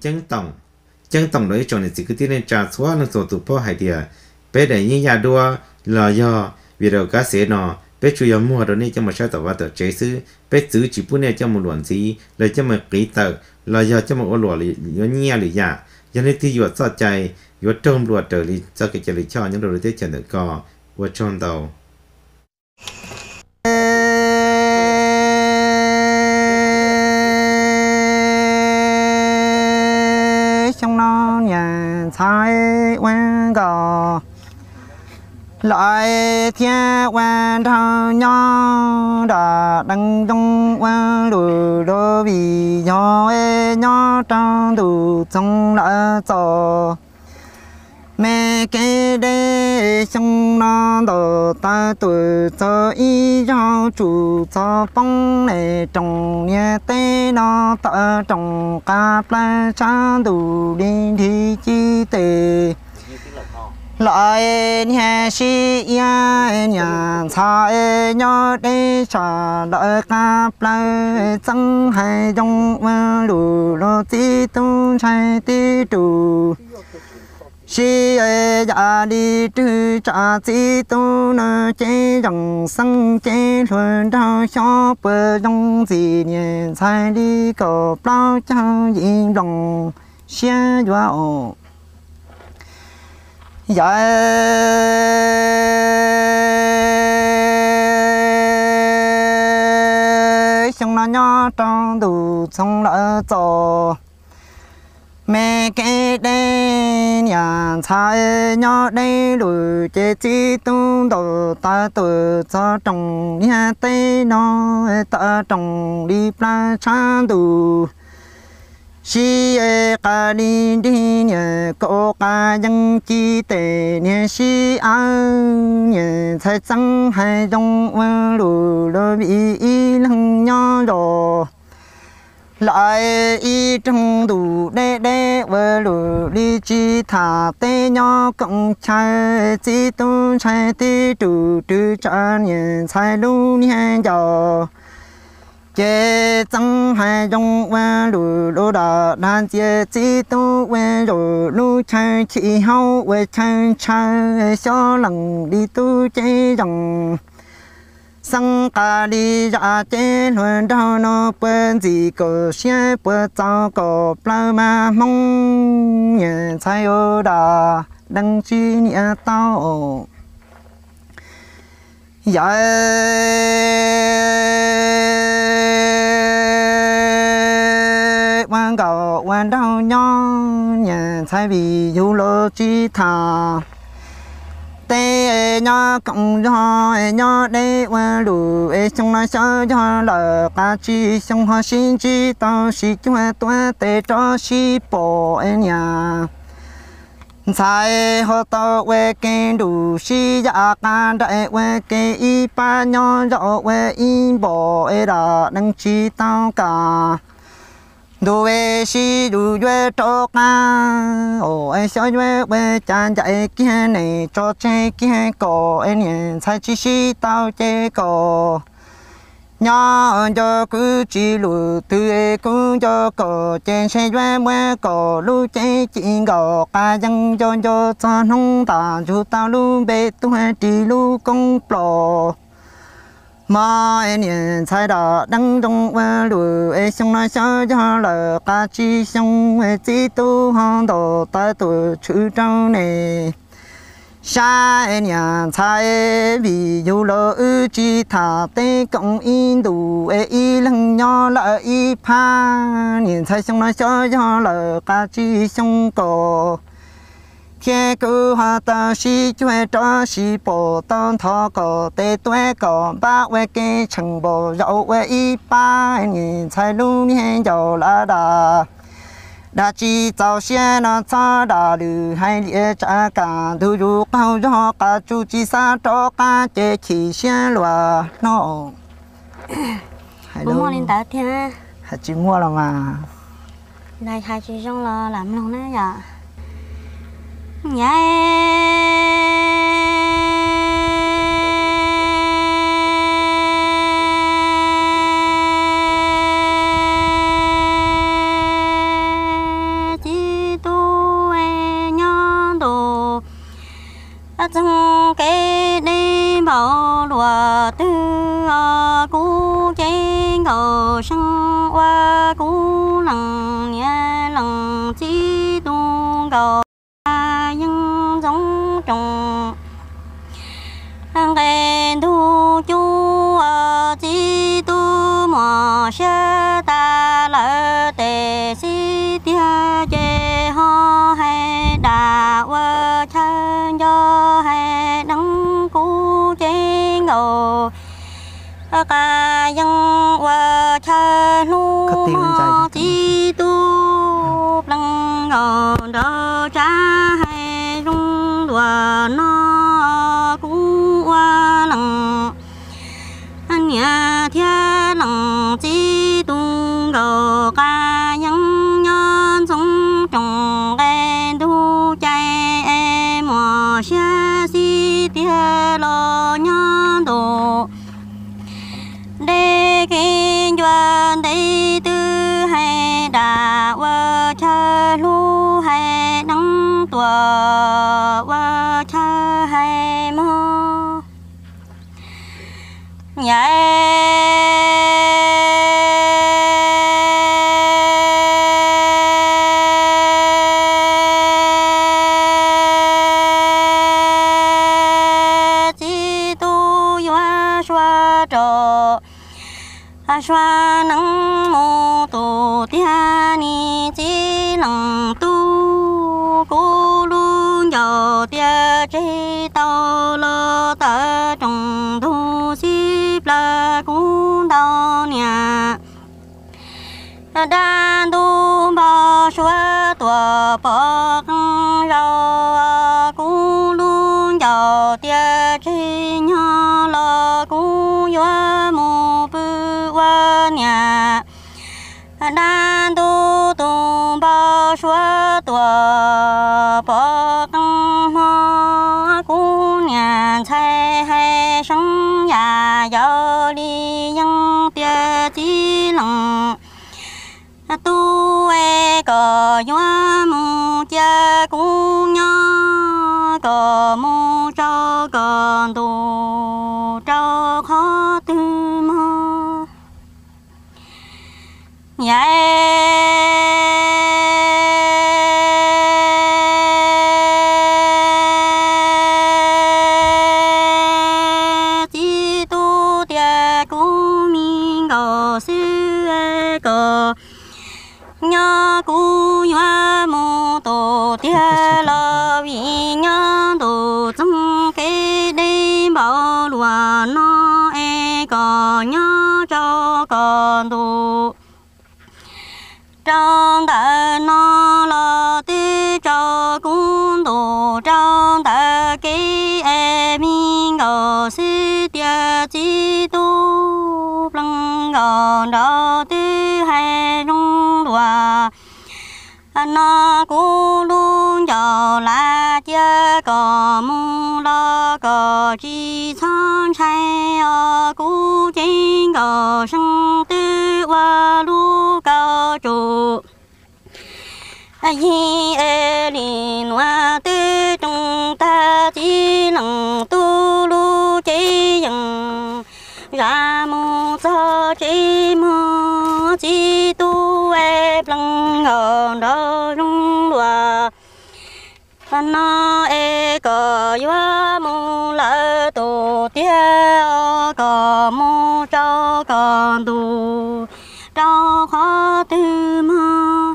chân tổng chân tổng đấy cho nên chỉ cứ tin nên trả xóa nó số tụ po hải địa. Bé để như nhà đua, lò do vì đầu cá sẽ nọ bé chủ yếu mua đồ này cho một sao tàu và tàu chế sư bé giữ chỉ bún này cho một luận gì lấy cho một kỹ tờ là do cho một ô lụa lý do nhia lý giả cho nên thì vừa sợ chạy vừa trông lụa trở lý cho cái chạy lý cho những đồ tế chẳng được cò vừa tròn đầu. Lại thia quan thao nhỏ đã đăng trong quan đủ đô vì nhỏ ê e nhỏ trong đủ trong đã cho mẹ cái đê xong nó đồ ta tuổi cho y cho chủ cho bông này trồng nhà tê nó ta trồng cà plá cha đủ đi thì chi tê lại nhà si ya nhà cha nhớ đi cha đợi cà lại chẳng hay trong mà đủ lo chỉ tu chạy đi đủ si ê dạ đi trừ cha chỉ tu nơ chế rằng sang chế luôn đau cho bờ trong gì nhà sai đi cổ bao cho yên lòng xe vào dạ xong nó nhỏ trong đủ xong lỡ cho mẹ cái đen nhà trái nhỏ đây lùi chế chi tung đồ. Ta tự cho trồng nhà tây, nó ta trồng đi pla cha đủ si e ka ni di nye ko ka yang chi te nye si ăn nye trái chang hai dong wen lu lùi bi bị lang nya do lại y trong đủ đê đê vơ lù li chi thả tê nhỏ cộng chai chi tu chai ti chủ tu chan nhân chai lu nian giò chế tăng hai dòng vơ lù lù đà đàn chế chỉ tu vơ lù lù chai chỉ hậu vơ chai chai xó lần đi tu chế dòng. Sang cả đi ra chế luận đau nó bên gì có xe bữa cho có bao mà mong nhận sai ô đà, đăng chi nhà tao dạ. Quan cầu quan đau nhau nhà thái vì du lô chi thà. Tê e nhỏ cộng cho e nhỏ đê qua đủ ê xong nói sao cho lờ ca chi xong hoa xin chi, tao xí chúng tôi tê cho xí bộ nhà sai họ tao quê kê du, xí dạ cá đại we ke i pa nyo rõ we i bo e da nang chi tao cả du we si du về to ka o ai sao về we chan chạy kia ne cho che kia ko e nian sai chi si tao che ko nhỏ cho cứ chỉ lù từ cũng cho cổ trên xe về về cổ lù chơi chỉ cổ ca dân cho cho cho nông ta chú tao lù bê tu hai chỉ lù công plo. Mà em nhận thấy đó đăng trong qua lù em xong nói sao cho là cá chỉ xong em chỉ tu hòn đồ, ta tu chú trong này sa em nhận sai vì dù lỡ chỉ thả tê cộng in đủ e y lăng nhỏ là y pa nhìn sai xong nói cho cho là ca chi xong cổ khi cứ hoa ta si chuê cho si bộ tông thọ cổ tê tuê cổ ba quê kê chẳng bộ dậu quê y pa nhìn sai lu niên dầu la đà đã chỉ tàu xe nó cho đà lư hai lìa cha cả thu du cao cho cả chú chỉ sa cho cả chế chỉ xe loa nó bố mua lên thì ha hạt chỉ mua là mà này hai chị trong lo làm lòng đấy dạ nhá trong cái đi bảo lúa tư ờ, cú chế ngầu sinh qua cú lằng nhẹ lằng chi tung cầu đó cha hay rung đùa nó cũng qua lòng anh nhà thiên lòng chi tung cầu đăng tua thơ hay mơ nhảy đan tu ba xóa tua bọc rau cũng luôn giàu tia chi nhỏ lo cũng yo mô bư qua nhà đan tu tu ba xóa tua bọc hoa cũng nhà chạy hay sống nhà giàu đi nhân tia chi lặng tu e cờ nhóa mu cha cũng nhó cờ mu cho cờ tu cho khó tư mơ nhảy chi tu tia mình cầu sư cờ nhớ cú nhớ mô tổ tia lo vì nhớ tổ trong cái đi bảo lúa nó e có nhớ cho con tổ trong đời nó lo tư cho cũng tổ trong đời cái em mình cầu sư tia chi tu. Lăng gòn đó tư hay rung đùa nó cú luôn giàu là chưa có mu lo có chi son say ở à, cú chính có sinh tư qua lu cao trụ. Yi e lin hoa tư trong ta chỉ lặng tu lu chỉ dừng ra mu cho chỉ mu chỉ lăng đó rung lùa nó e có yo mu lỡ tu có mu cho con tu cho khó tư mơ.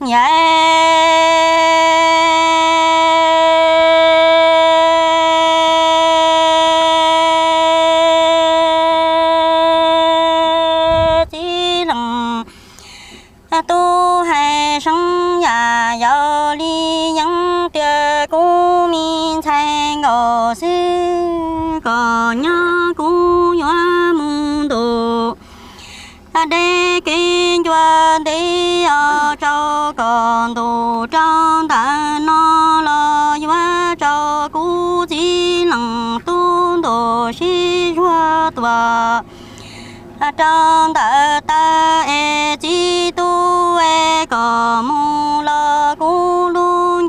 Nhảy thay ngô có nhớ cú nhớ mùng đồ. Để kinh doanh đi ở cho con đồ trong ta nó lo nhớ cho cú chỉ lặng tu đồ sĩ hoa tòa. Trong ta ta e chỉ tu e có mù lo cú luôn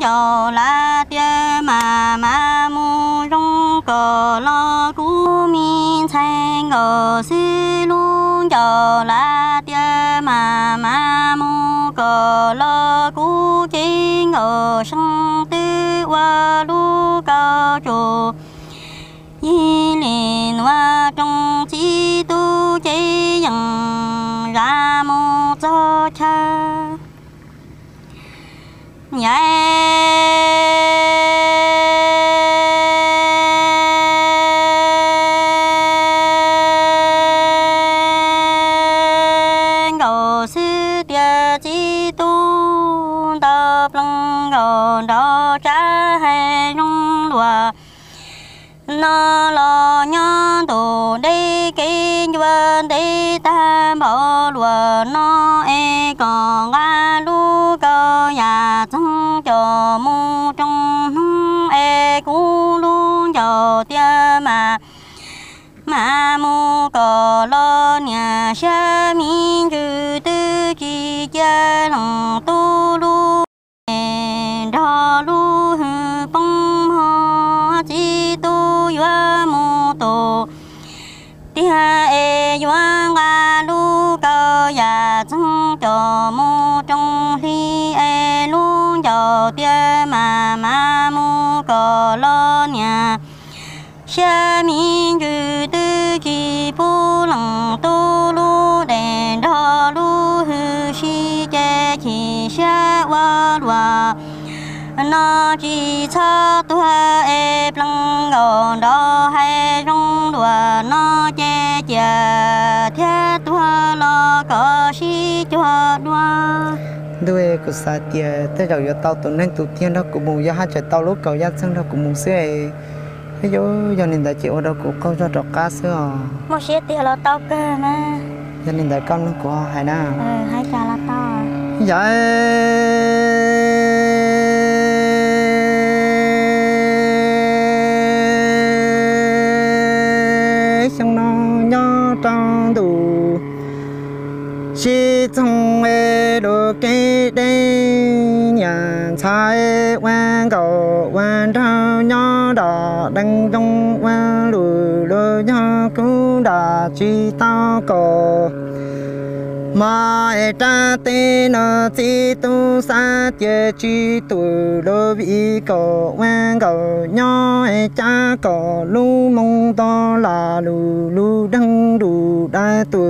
giờ lo cú mi thanh ở si luôn cho là tia mà mà mu cờ lo cú chính ở sân tư qua lu cờ chủ y liền hoa trong chi tu chế dần ra mu cho cha. Nhé cầu tia chi tu tập lăng cầu đó cha hay nhung đùa nó lo nhớ tù đi kinh vân đi ta bỏ đùa nó e còn ga lu cơ nhà trong cho mu trong e cú luôn cho tia mà mà mu có lo nhà sa mi chữ tư chi cha lòng tu lu đo lu hư bông ho chi tu yua mu tu ha e yua ga lu cơ ya chung cho mu trong li e lu cho tia mà mà mu có lo nhà. Xa mi chữ tư chi bu lòng tu xa wa lua nó chỉ cho tua e plăng gòn đó hay rong đùa nó che chở thế tua lo có si cho đua đuôi của sa tia tới đầu giờ tao tụi nên tụi tiên đó cũng mù giờ hai trời tao lúc cầu giá chân đó cũng mù xưa cái chỗ giờ nên đại chịu đâu cũng câu cho trọc cá xưa một xe tiền là tao cơ mà giờ nên đại con nó của hai na ừ hai trả là tao dạ xong nó nhỏ trong đủ. Chỉ trong ê đồ kê đây nhà trái quan cầu quan thao nhỏ đỏ đăng trong quan lùi lùi nhỏ cũng đã chỉ tao cầu mà e cha tê nó chỉ tu sa chế chỉ tu lô vi cầu quan cầu nhỏ e cha cầu lu mong to là lu lu đăng đủ đại tu.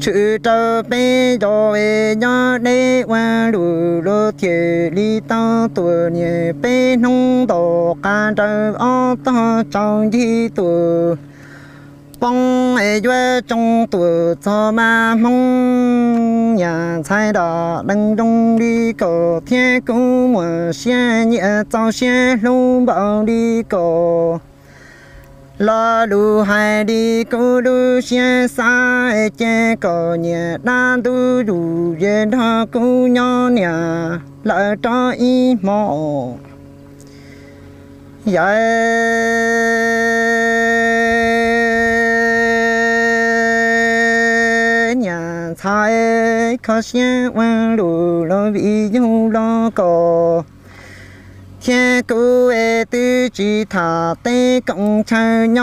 Chữ trâu về cho về nhỏ để qua lu lô thiệt li tao tu. Nhẹ bê nông tổ ca trâu ô to trong di tu bông ai quê trong tuổi cho ma, mong nhà trái đỏ đằng đi. Cổ thiên cũ mùa xe nhẹ cho xe lu bảo đi. Cổ lo lù hai đi cô lu xe xa che. Cổ nhẹ đa tu đủ về đó cũ nhỏ nhà lỡ cho y mò dạ thái khó xe quan lù lo vì du lo cổ thiên cố ê tư chỉ thả tê cộng chờ nhỏ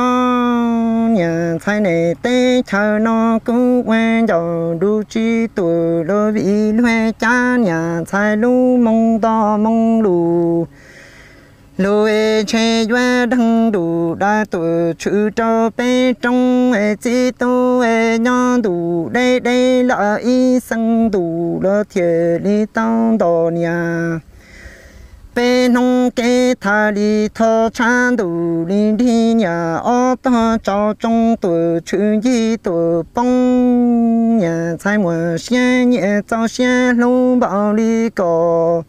nhà thái này tê chờ nó cũng quan đầu đủ chi tuổi lo vì loe cha nhà thái lu mong to mong lô lùi che doa đăng đủ đa tuổi chữ cho bé trong ê chi tu ê e nho đủ. Đây đây là y sang đủ là thiệt li tao đồ nhà bé nông kê thà li thọ chan đủ li đi nhà ô ta cho trong tuổi chữ gì tuổi bông nhà sai mùa xe nhẹ cho xe lu bảo li cổ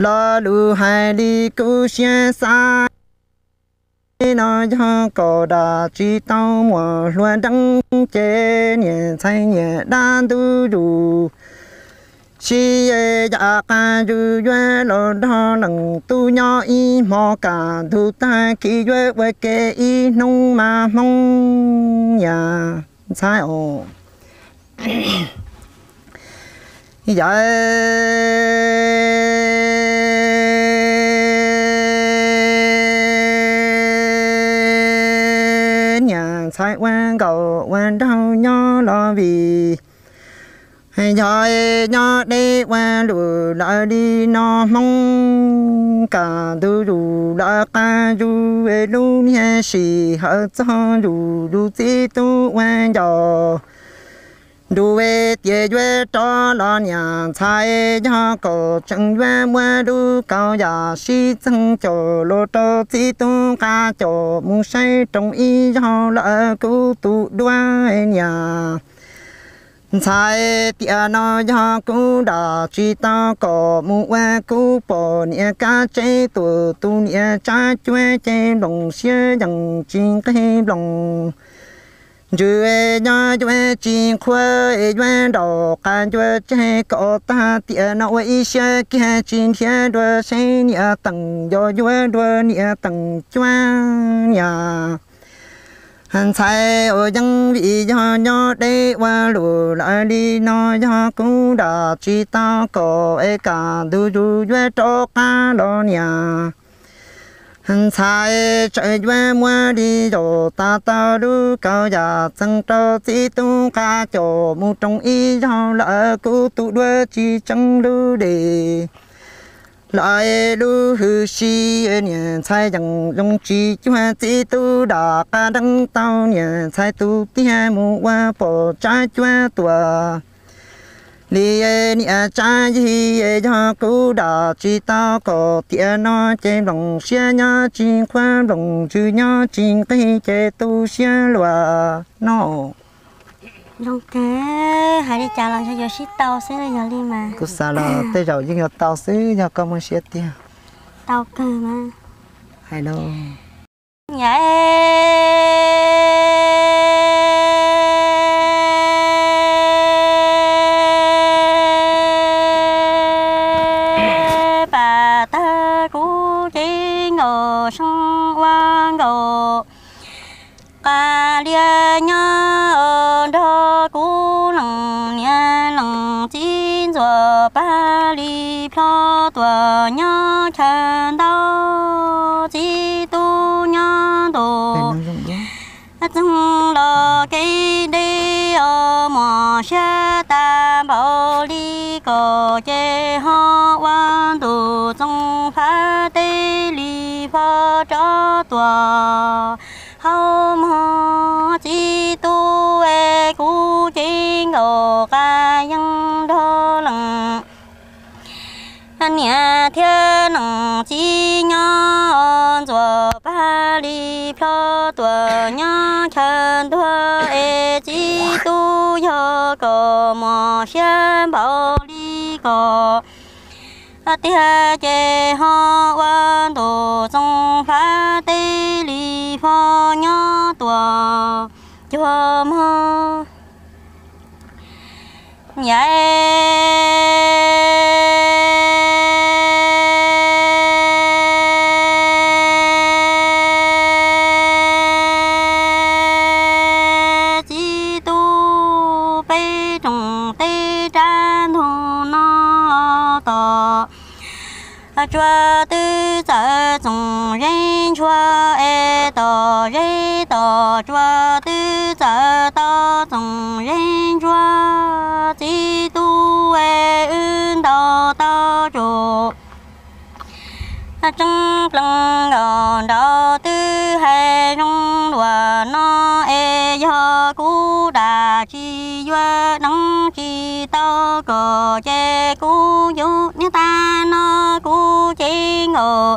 lo lu hai đi cứu xe xa. Nó cho cổ đà chỉ tao mùa luôn đăng chế nhẹ thay nhẹ đan tu đủ chỉ dạ ca du duy lo đó nằng tu nhỏ y, mò cả tu ta kỳ duy với kê y, nông mà mong nhà sai ồ như vậy. Nhà sai quan cầu quan đau nho lo vì. Hay cho đi qua đủ đã đi nó mong. Cả tu đủ đã ca du về luôn nha sĩ hở cho đủ đủ tí tu quan giàu đủ về tiề về cho lo nhà trái cho cổ chân duệ mua đủ cao giả sĩ chân cho lô cho chỉ tu ca cho mu say trong y cho lỡ cứu tu đuôi nhà sai tia nó ya cú đà chỉ ta có mu qua cú bỏ nia cá, chế tu tu nia cha chuê chế lòng xia dằng chín cái lòng chúa nhà chúa chín khuê chuê đồ can chúa chế có ta tia nó ý xia kia chín thiên đua sinh nhà tầng do chúa đua nhà tầng chúa nhà hắn sai ở dân vị do nhỏ đây qua lù lại đi, nó do cũng đã chỉ ta có ấy cả du du chúa cho cả lo nhà hắn sai chạy duy mua đi rồi ta ta đu cao già chẳng cho chỉ tu ca cho mu trong y cho lỡ cứ tu đuôi chỉ chẳng lưu để lại đu hư si nhà sai chẳng dùng chi chúa chỉ tu đà ca đăng tao. Nhà sai tu tia mu qua bỏ trái chúa tuổi li niệm trái gì cho cứu đà chỉ tao có tiền nó trên lòng xe nhá chính khoan lòng chữ nhá chính cái chế tu xe lúa nó. Long kế hãy đi chào lần cho giờ ship tàu sẽ là giờ đi mà. Cứ sao là tới rồi nhưng mà tao xứ nhà con muốn xe tiền tàu cơ mà. Hay đâu nhớ chân đau chỉ tu nhớ đồ. Chung lo cây đi ở mò xe ta bảo đi có chế ho quan tu trong phá tê li pho cho tua hậu mò chỉ tu e cú chính ở ca yang đô lăng nhà thiên nông chi nhon rùa ba li pho tua nhớ, chân tua e chi tu yo có mò xiên bảo li có tia chế ho quan tu trong phá tê li pho nhó tua cho mơ. Nhảy sở dùng rên e tỏ rê tỏ chúa tư sở tỏ dùng rên chúa chi tu e ưn tỏ tỏ chủ trong lòng đó tư hay trong đùa nó e do cú đà chi doa nắng chi tao cờ che cú dụ ta nó cú chi ngờ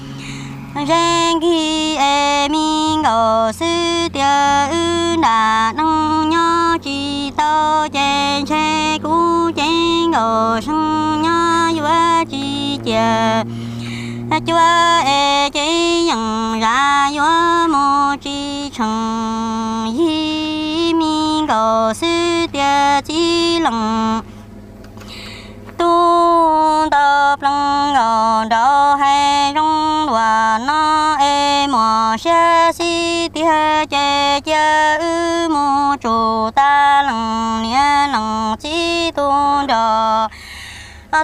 rèn khi em mình ở sư tia ư nâng nhớ chi tơ chèn xe cũ chén ở sân nhớ vừa chi chờ chúa e chỉ nhận ra vua mô chi chẳng hi mình ở sư tia chi lòng tu tập lăng gò đào hay trong và nó e mò xe si tia che che ư mô chủ ta lăng nia lăng chi tu đò a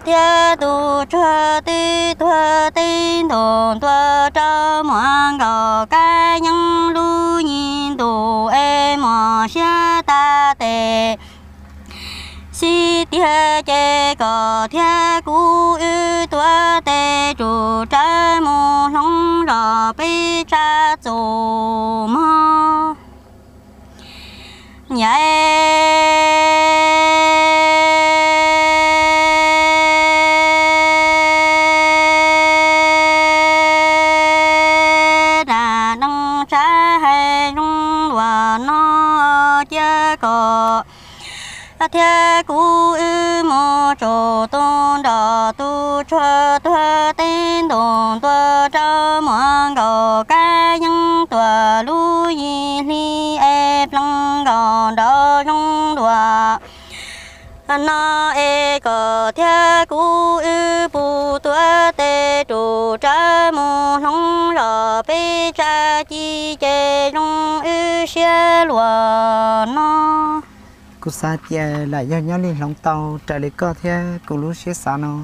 tu cho ti thua ti thôn thua cho mọi gò ca nhân lu nhìn tu e mò xe ta tề si tia che cò thia cú ư tua tê chủ trái mô long rò bi cha chủ mò. Nhảy thế cú ư mô chỗ tôn đà tu cho thuê tên đồn tuơ cho mong gò ca nhân tuơ lu yi li e plăng gò đo nông đùa na e cờ thế cú ư bù tuơ tê trụ trái mô nông rò bê cha chi chê nông ư xe lùa nó cú sa tia lại do nhớ lên lòng tàu trở lại có thế cú lúc xé xa nó.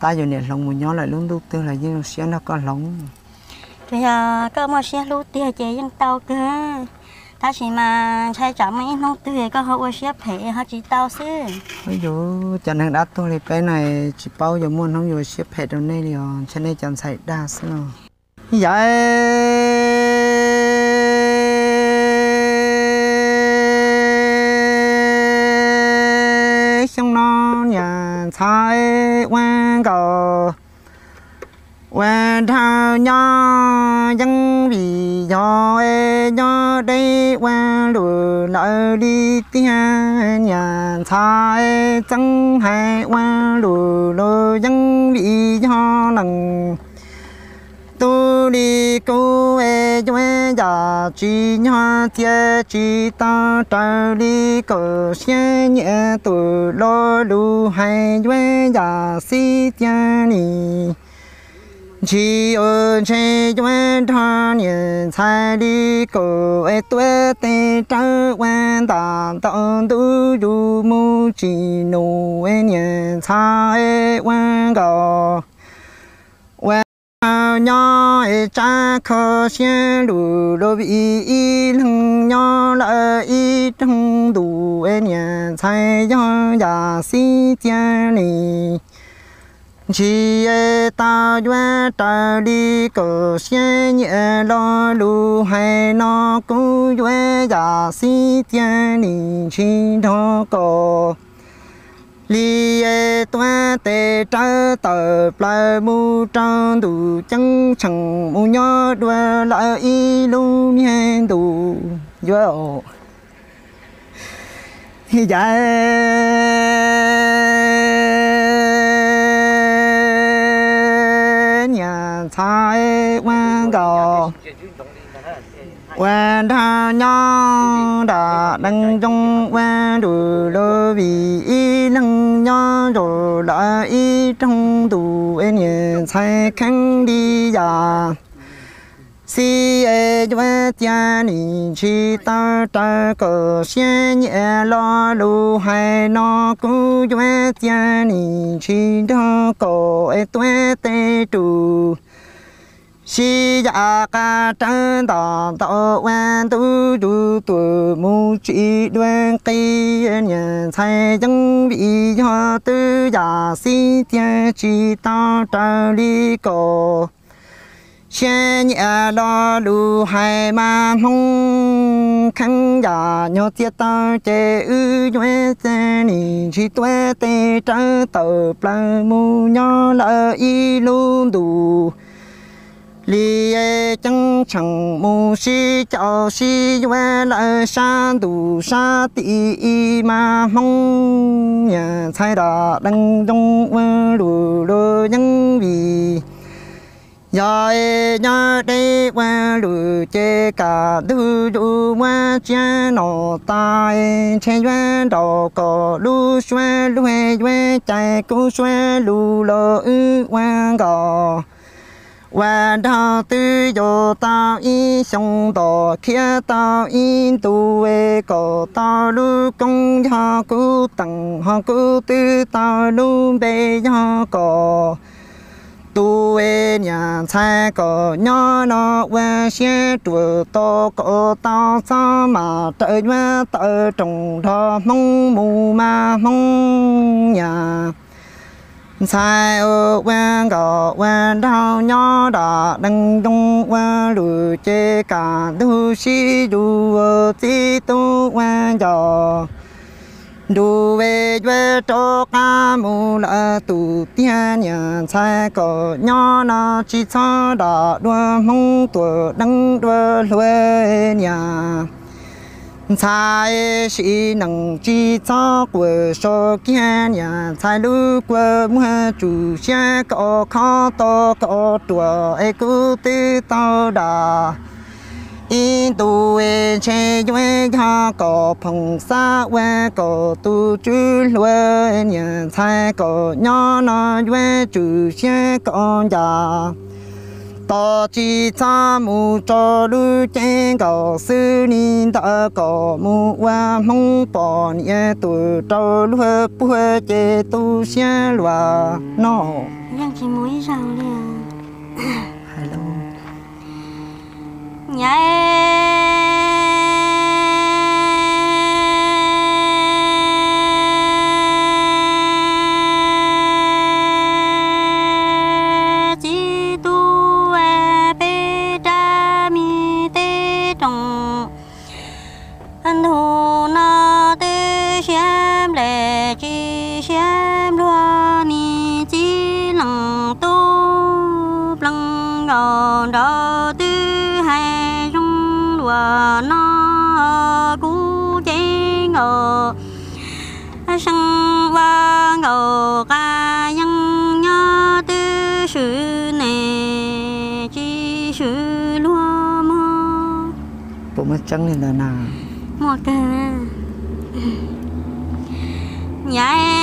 Ta giờ này lòng một nhớ lại luôn đúc tương là nhưng xé nó có lòng. Thì à, có một xe lú tia chế dân tàu cơ. Ta chỉ mà sai chọn mấy nông tươi có hậu xe phê họ chỉ tàu xứ? Ví dụ cho nên đã tôi thì bé này chỉ bao giờ muốn không vừa xếp hết đâu này liền cho nên chẳng xảy đa số dạ xong nó nhà thái quan cầu quan thao nho, dân vì do e do đây quan lù nợ đi tiếng nhà thái chẳng hay quan lù lùi dân vì do lần tu đi cô e cho e giả chỉ nhau chia chỉ ta trở đi cổ xe nhẹ tu lo lu hay cho e giả si tia ni chỉ ở trên cho e thọ niệm sai đi cổ e tuệ tê trở quan ta tận tu du mu chỉ nô e niệm sai quan cầu nhỏ cha khó xem đủ đồ bị y lăng nhỏ là y trong đủ em nhà sai cho già si cha ni chỉ ta doa ta đi cổ xe nhẹ lo lu hay nó cũng doa nhà si cha ni chỉ đó cổ li ye toa te tra tờ pla mu trang đủ chân chẳng mu nhớ đua lại y lu miên đủ yo hi dạ. Nhà thái quan cầu quan tha e nhau đã đăng trong quan đủ lô vì y rồi đã y trong tù em nhẹ sai khăn đi già. Si e cho cha ni chi ta ta cờ xe nhẹ lo lu hai nó cứ cho cha ni chi đó cờ e tuê tê trù si dạ ca trân tỏ tỏ quan tu tu tu mu chỉ đoan cây nhân sai dân bị cho tư dạ giả si tiên chỉ ta trở đi cổ. Xe nhẹ lo lu hai ma hông khăn giả dạ nhớ tiết ta chế ư nhuê xe ni chỉ tuê tê trân tờ pla mu nhỏ lỡ y luôn đủ li e chẳng chẳng mu si chào si về lại san đủ sa ti y ma mong. Nhà thay đã đăng đông vơ lù lù nhân vì. Giờ nhớ đi qua lũ chế cả lũ lũ qua chia nọ tai. Trên duyên đầu có lũ xuê lũ hề duyên chạy cú xuê lũ lơ ư quan gò và đào tư yo tao y, sông đỏ kia tao in tu về có tao lu công cho cú tặng họ cú tư tao lu bê cho có tu về nhà sai có nhỏ nó về xe chùa to có sao mà tới mà tới trồng đó mong mù mà mong nhà sai ở quan gò quan đau nhỏ đã đăng đông quan lù chê cả. Đu si đu ở tí tu quan gò đu về về cho ca mù là tu tiên nhà. Sai có nhỏ nó chỉ cho đã đua mong tuổi đăng đua lùi nhà sai sĩ năng chỉ cho của số kia nhà. Sai lu của mua chủ xe có khó to có tuổi ai cứ tư to đà. In tu e che yue ha có phong sa we có tu chu lue nhà. Sai có nhỏ nó yue chủ xe có nhà ta chỉ cha mu cho lu chen gạo sư ni ta có mu wa mong bỏ nhẹ tu cho lu bu chế tu xe loa no Yang chỉ mới rào liền hello. Nhảy đó tư hai rung lúa nó cú chế ngờ. Sang qua ngờ ca nhân nhớ tư sự nề chi sự lúa mơ. Bộ mất trắng lên là nào một cái nhảy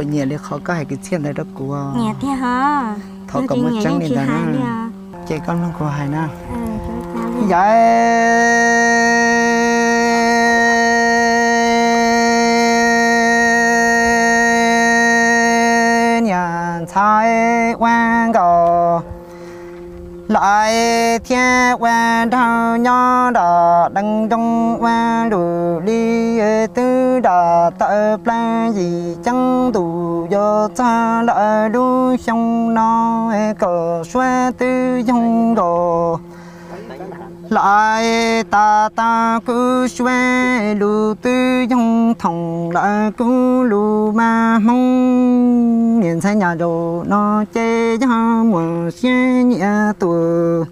giờ phải nhẹ để khó có hai cái chuyện này đó của Nhẹ thế hả? Nó cầm một trắng này là chị con nó của hai dạ nhà thái quan cầu lại thiên quan thao nhỏ đỏ đăng trong quan đủ đi đã đỏ tự plan gì chẳng đủ do cha đã đu xong nó e cờ xoa tư dòng đồ. Lại ta ta cứ xoay lù tư dòng thòng lại cứ lù mà mong nhìn thấy nhà đồ nó chê cho mùa xe nhẹ tuổi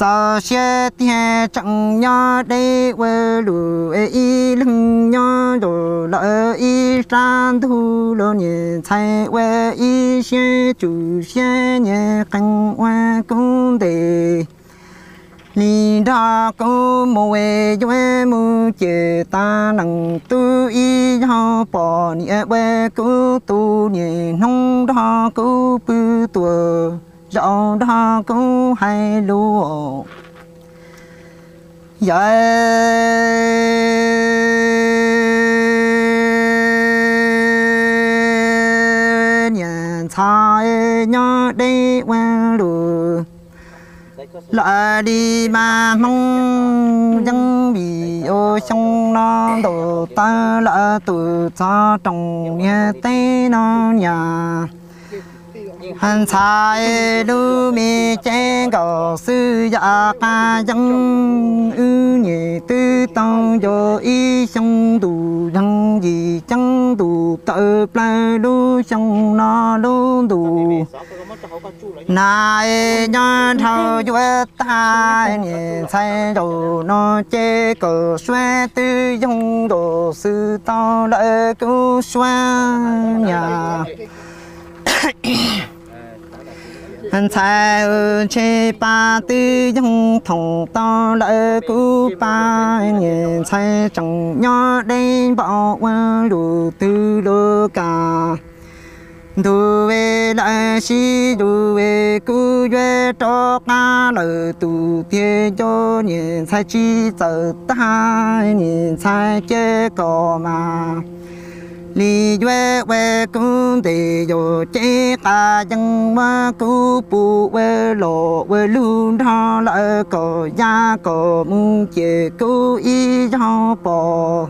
giờ xe thì chẳng nhớ đây quê lù y, lưng nhớ đồ lợi y. Thu lo nhìn thấy quê y xe chủ xe nhẹ căng qua cũng để ra cô mô ta nang tu y. Bỏ ni quê cô tu ni nông đó cô bư tua rõ đó cô hay lúa dạ nhà thái nhớ đi quan lùa lại đi mà mong dân bị ô sông nó đổ ta lỡ tự cho trồng nhà tê nó nhà hàn sai đu mi chen cầu sư gia ca dân. Ư nhị tư tông cho y sông đủ dân gì chân đủ tự plai đu sông nó đu đủ nai nhon thâu chúa ta nhìn sai đồ nó chê cầu xoe tư dân đồ sư to lợi cứu xoa nhà hân sai ơn chê ba tư dung thòng to lợi cú ba nhìn sai chẳng nhỏ đến bảo quan đủ tư lô cả tu về lại si tu về cú về cho ca lời tu thiên cho, nhìn sai chi sợ ta. Nhìn sai chế cò mà li về về de yo che ta ca ma ku pu we lo we lu luôn la lại ya ko mu muốn ku i ý po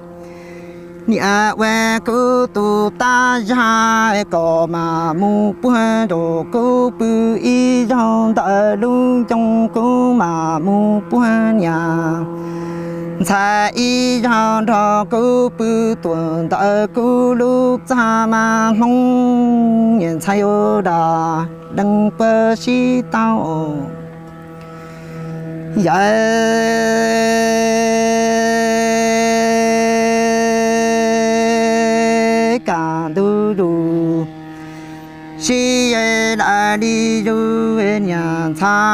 bỏ a we ku tu ta ra ko ma mu bữa đồ ku pu i trong ta luôn trong ku ma mu bữa nhà sai y trong đó cứ bự tuần ta cứ lúc ra mà mong nhận sai ô đà, đừng bơ si tao. Yeah cả du du si đã đi du về nhà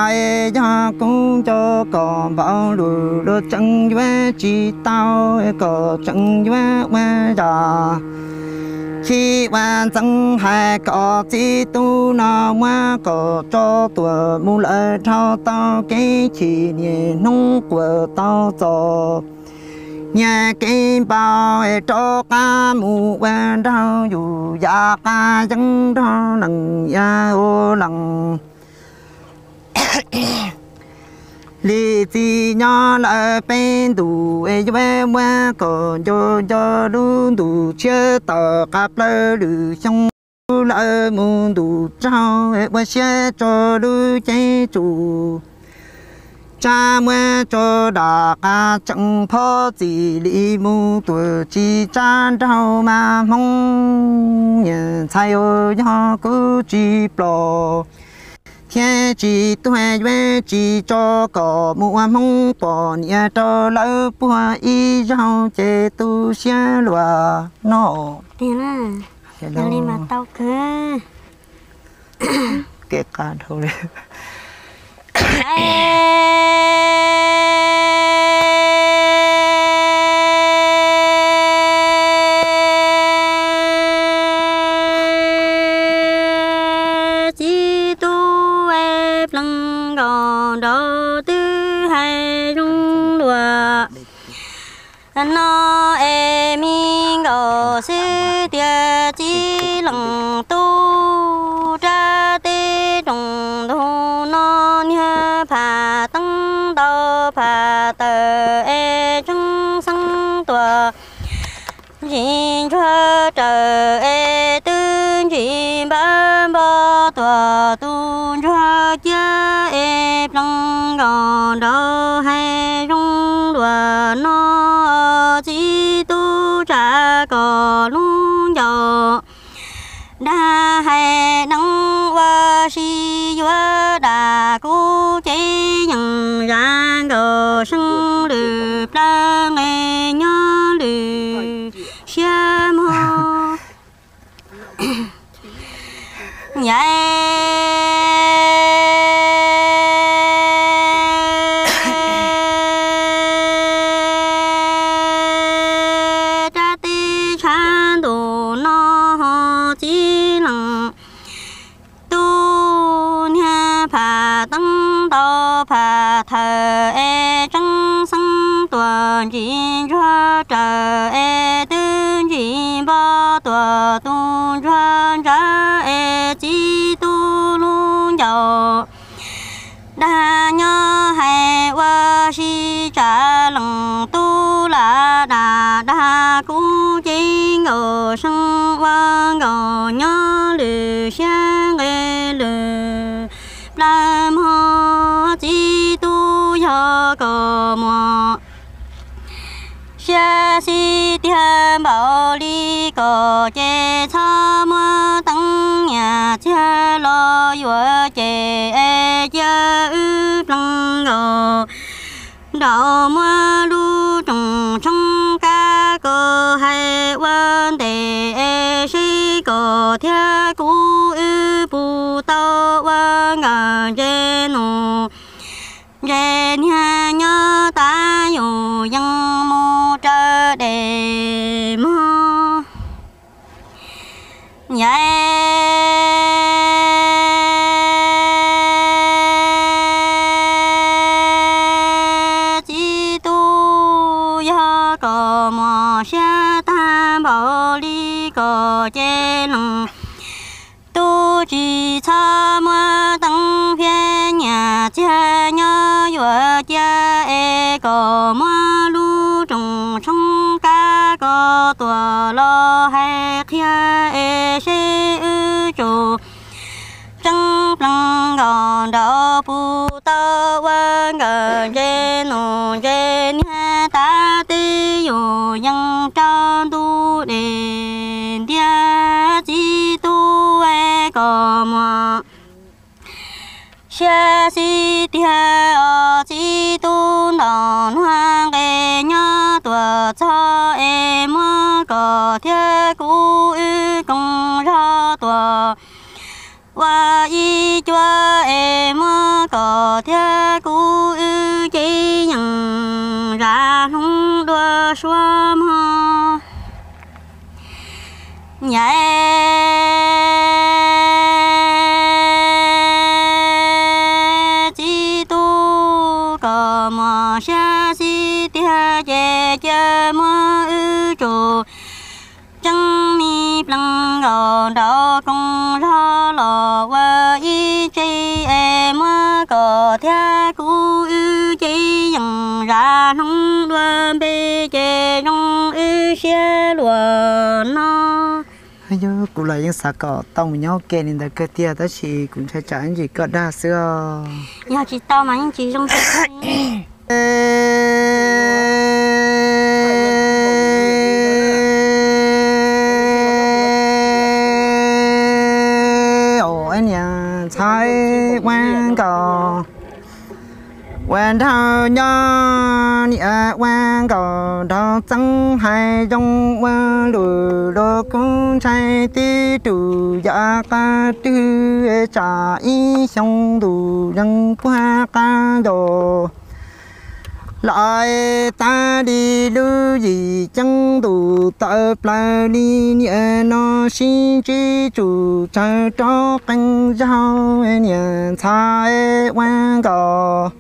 e cho cũng cho còn bảo đủ đồ chẳng về chỉ tao có chẳng về về già. Khi quan chẳng hai có chỉ tu nó mà có cho tuổi mu lợi thao tao cái chỉ niệm nông của tao cho nhà kim bao cho ca mù quen đau dù ya ca chẳng đó nặng ya ô nặng lì xì nhỏ là bên đủ e về qua còn cho cho luôn đủ chưa tờ cặp lơ đủ xong lỡ muốn đủ trao e qua xe cho đủ chế chủ cha mẹ cho đã ca chẳng phó gì li mu tuổi chỉ cha đau mà mong nhận sai ô nhỏ cứ chỉ bỏ thiên chỉ tuệ về chỉ cho có mua mong bỏ nhà cho lỡ bùa y rau chế tu xe lùa nó Tiền à. đi mà tao cứ. Kệ cả thôi nó em mình gò sư tia chỉ lòng tờ e trăng sang tùa. Nhìn cho tờ e tư chỉ ban bó tòa tu cho cha e plăng gòn đâu hay rung đùa. Nó chỉ tu trả cò luôn dầu đa hay nắng qua si qua đà cố chế nhận ra gò sân lử ta nghe nhớ lử xem mơ nhảy đa nhớ hay qua si trả lòng tu là đà đa cú chi ngờ sân qua ngờ nhớ lừ sáng nghe lừ. Làm ho chi tu cho cờ mò xa si thiên bảo lý cờ chế cha mơ cha lo vừa chế e cha ư lăng ngờ đạo mơ lu trồng trong ca cơ hay vấn tề e si có thiên cú ư bù tao vấn ngờ chế nụ Rèn nha nhớ ta dù dân mô trơ đề mơ. Dạ e mơ lu trùng sông ca có tua lo hay khía e se ư chủ trăng lăng gòn đỏ pu tơ quan gờ dê nụ dê nha ta ti dù nhân xa si tia o chi tu non hoang e nhá tùa cho e mơ có thiên cú ư công ra tùa và y cho em có thể cú ư chỉ nhận ra không đua xóa mơ nhảy đỏ công ra lò qua y chi em có thia cú ư chi dần ra nông đua bê chè nông ư xe lùa nó. Giờ cụ lại những xã cỏ mình nhau kê nên là cơ tia đó chỉ cũng sẽ trả gì có đa xưa. Nhà chị tao mà anh chị trong quan cò. Quan thơ nhớ nhớ quan cầu đó chẳng hay trong quan lù đó cũng chạy tí đủ ya ca tư trả ý xong đủ nhân qua ca đồ lại ta đi lưu gì chẳng đủ tập lại đi nhẹ nó xin chỉ chủ cho cho canh giao e nhà thái e quan cầu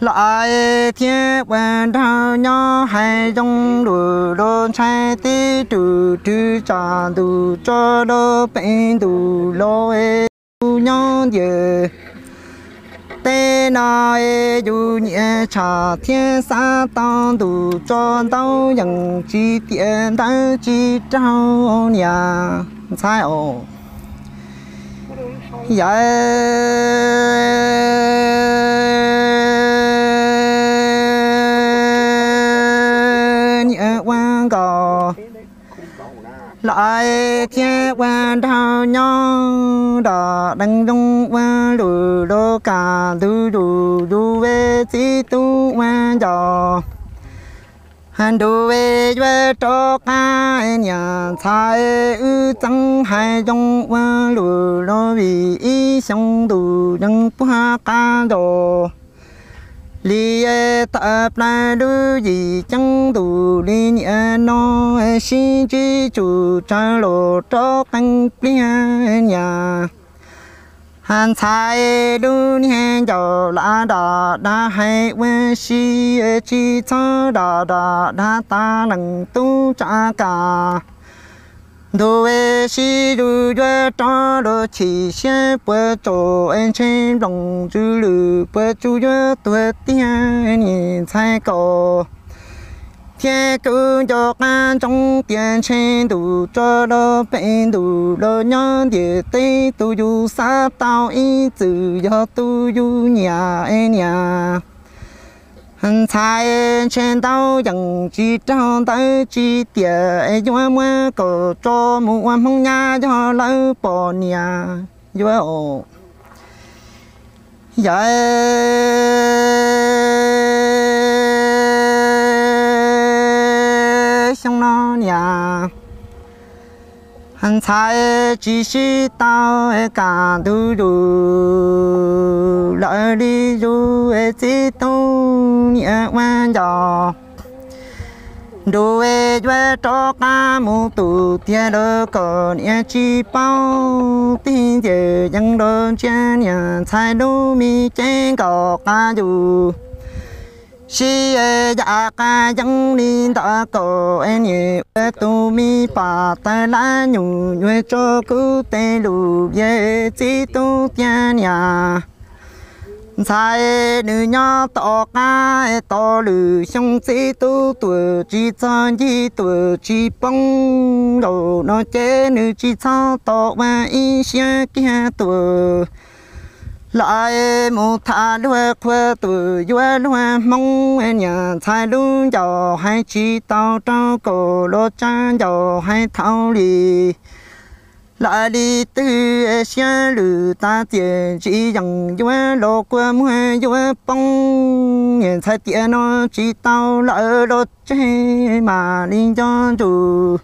lại thiên quan thao nhỏ hay trong đủ đồ chạy tí trừ trừ trả đủ cho đồ bệnh đủ lô e ê đủ tê na ê dù nhẹ trả thiên sa tăng đủ cho đau nhận chi tiền tao chi trao nhà sai ồ dạ. Lại thiên qua đào nhau đỏ đăng đông qua đủ đô cả đủ đủ đủ về chỉ tu qua giò. Hàn đủ về về cho cả nhà thái ư tăng hai đông qua đủ đô vì ý xong đủ đăng qua cả đồ li ta lại du gì chẳng đủ li nhẹ nó xin chi chủ cha lộ cho canh bia nhà. Hàn du ni nhẹ cho la đà đa hay quên si, chi cha đà đà đa ta lần tu cha cả đồ về si đồ cho cho đồ chỉ xe bữa cho anh trên đồng chú lử bữa chú cho tuổi tiền nhìn sai cổ thiên cứ cho can trong tiền trên đủ, cho đồ bệnh đủ đồ nhân địa tây tu du sa tao ý tự do tu du nhà em nhà hằng sai trên tàu chẳng chỉ trong tới chỉ tiền cho mua cổ cho mua mong nhà cho lâu bỏ nhà vô ổ giờ xong nó nhà hành sai chỉ si tao cả đủ đủ lợi đi du chỉ tu nhẹ quan giò đồ về về cho ca mu tu tia đồ cờ nhẹ chi bao tin giờ chẳng đơn chân nhà sai đô mi trên cỏ ca dù si e dạ ca dân đi đã có anh nhẹ tu mi pa ta la nyu nhuệ cho ku te lu ye chỉ tu tiền nhà. Sai nữ nhỏ to ca to lử xong chỉ tu tuổi chỉ cho chỉ tuổi chỉ bông. Đồ nó chế nữ chỉ cho to mà ý xe kia tuổi lại một thà đua khoe tuổi đuôi đua mong nhà thay luôn giàu hay chỉ tao trao cổ lô trang giàu hay thao lì lại đi từ xe lử ta tiền chỉ rằng dùa lô qua mua dùa bông nhà thay tiền nó chỉ tao lỡ lô chơi mà linh cho chủ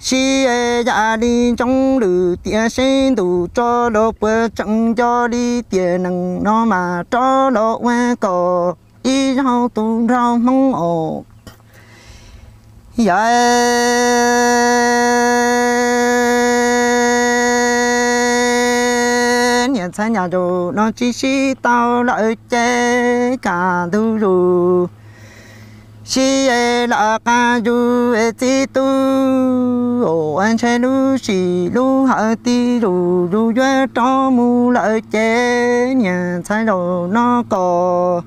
si gia dạ đi trong lử tiền sen đủ cho lô bữa chẳng cho đi tiền nằng nó mà cho lô qua cổ y rau tu rau mong ổ. Dạ. Nhà xa nhà đồ nó chỉ si tao lợi chê cả tu ru si la ca du ti tu ồ anh chơi lu si lu hạ ti ru ru duyên cho mu lợi che nhà xa đồ nó có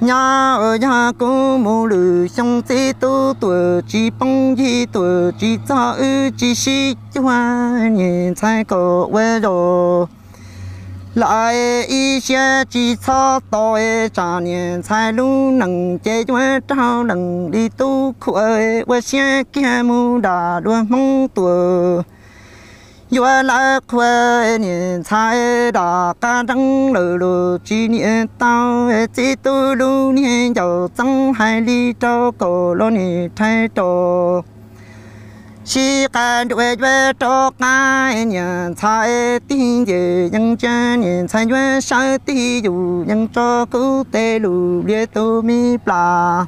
nhà ở nhà cô mù lử xong thế tu tuổi chỉ bông chỉ tuổi chỉ cho ư chỉ si hoa nhà sai cổ quê đồ lại ý xe chỉ cho tôi trả niên sai lu nằng chế cho trao nằng đi tu khuê quê xe kia mu đà đua mong tuổi yo la khoe niên sai đà ca trăng lờ lờ chỉ niên tao chỉ tu lu niên giàu tăng hai ly trâu cổ lo niên thay trâu chỉ cần đuổi về cho cái nhà sai tin về nhân chân niên sai duyên sai tí dù nhân cho cứu tê lù liệt tu mi pla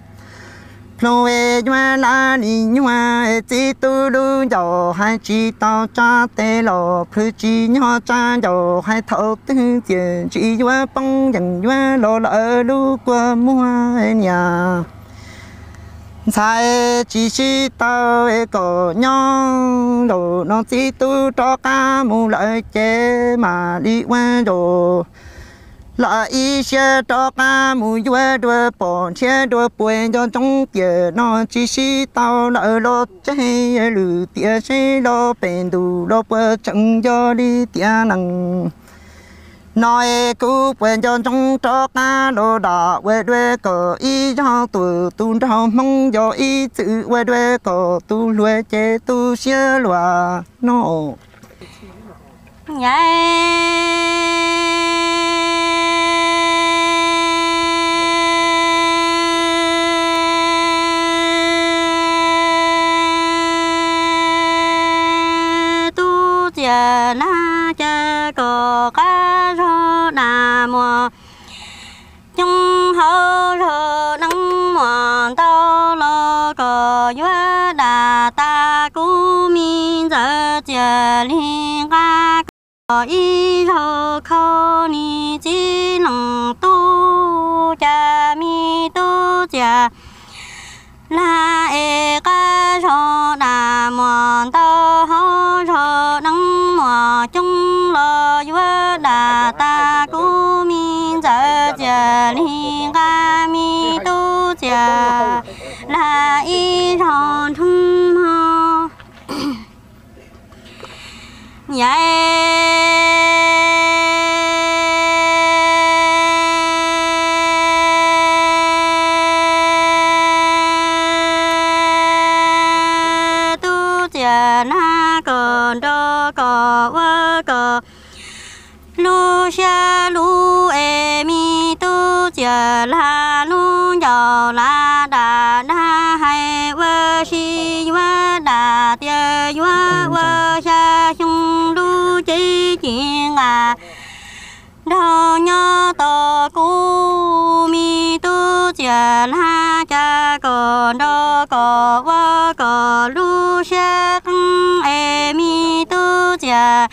lô ê nhua la ni nhua chỉ tu lu dầu hai chỉ tao cha tê lò phu chỉ nhỏ cha dầu hai thâu tư tiền chỉ nhua bông dần nhua lô lỡ lu qua mua nhà sai chỉ chỉ tao ấy có nhau đồ nó chỉ tu cho cả mu lợi chế mà đi qua đồ. Là ý xe cho cả mù vừa đùa bỏ xe đùa bùi cho trong kia. Nó chỉ chỉ tao là lo chế, lử tía xe lo bền đủ, lo bùa chẳng cho đi tía năng nói cứ bùi cho trong cho ta đồ đà quê đuê cờ ý cho tù tu trao mong cho ý chữ, quê đuê cờ tu lùa chế tu xia lùa nó nhảy tu chia na. Giờ chia liên ca có ý rô khô ni chỉ nông tu cha mi tu cha la e ca rô đà mòn tao hô rô nắng mò chung lo yua đà ta cú mi giờ giờ li ca mi tu cha la y rô thung hô nhảy còn đo có vơ có lu xa e mi tu chia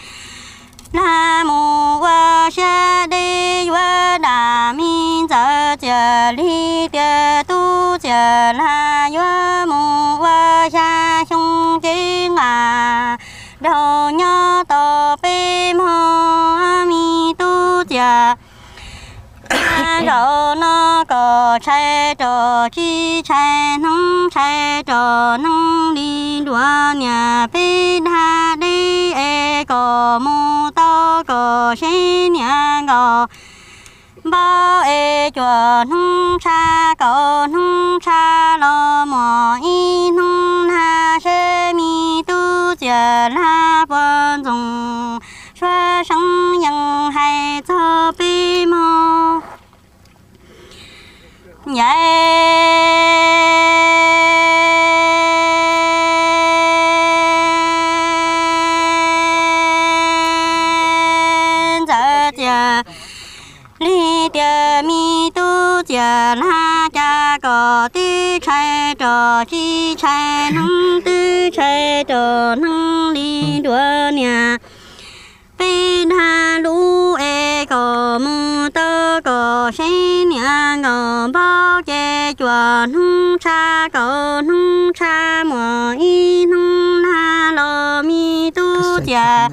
la mô wa sha đi wa đà mi giờ chờ li tia tu chờ la wa mô wa sha chung chi ngà đầu nhớ to bê mô mi tu chờ rồi nó có chạy cho chi chạy nông chạy cho nông đi đua nhà bê đa đi e có mô to có xe nhà gò. Bao e chùa nông cha có nông cha lo mò y nông ha xe mi tu chờ la bồn dùng. Xoa sông nhảy giờ giờ li tia mi tu giờ la cha có tư chạy trò chi chạy nông tư chạy trò nông li đua nhà ngò bao che chùa nung cha có nung cha mò y nung na lo mi tu cha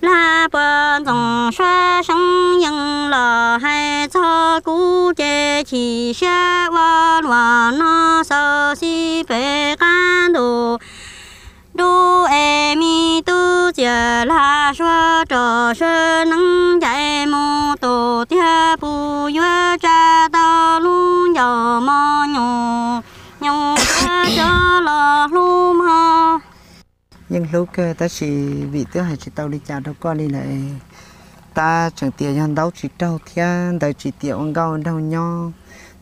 la bờ dòng xoa sông nhân lò hay cho cú chế chỉ xa wa loa nó sao si bê can đồ đu e mi tu chia la xua trò sơ nâng chạy mô tổ tia bù tao đò mò nhung nhung cho lò lùm mơ nhưng lúc ờ, ta chỉ vị tiêu hải chỉ tàu đi chào đâu con đi lại. Ta chẳng tiền nhân đâu chỉ đâu thiên đời chỉ tiền ông gạo đâu nho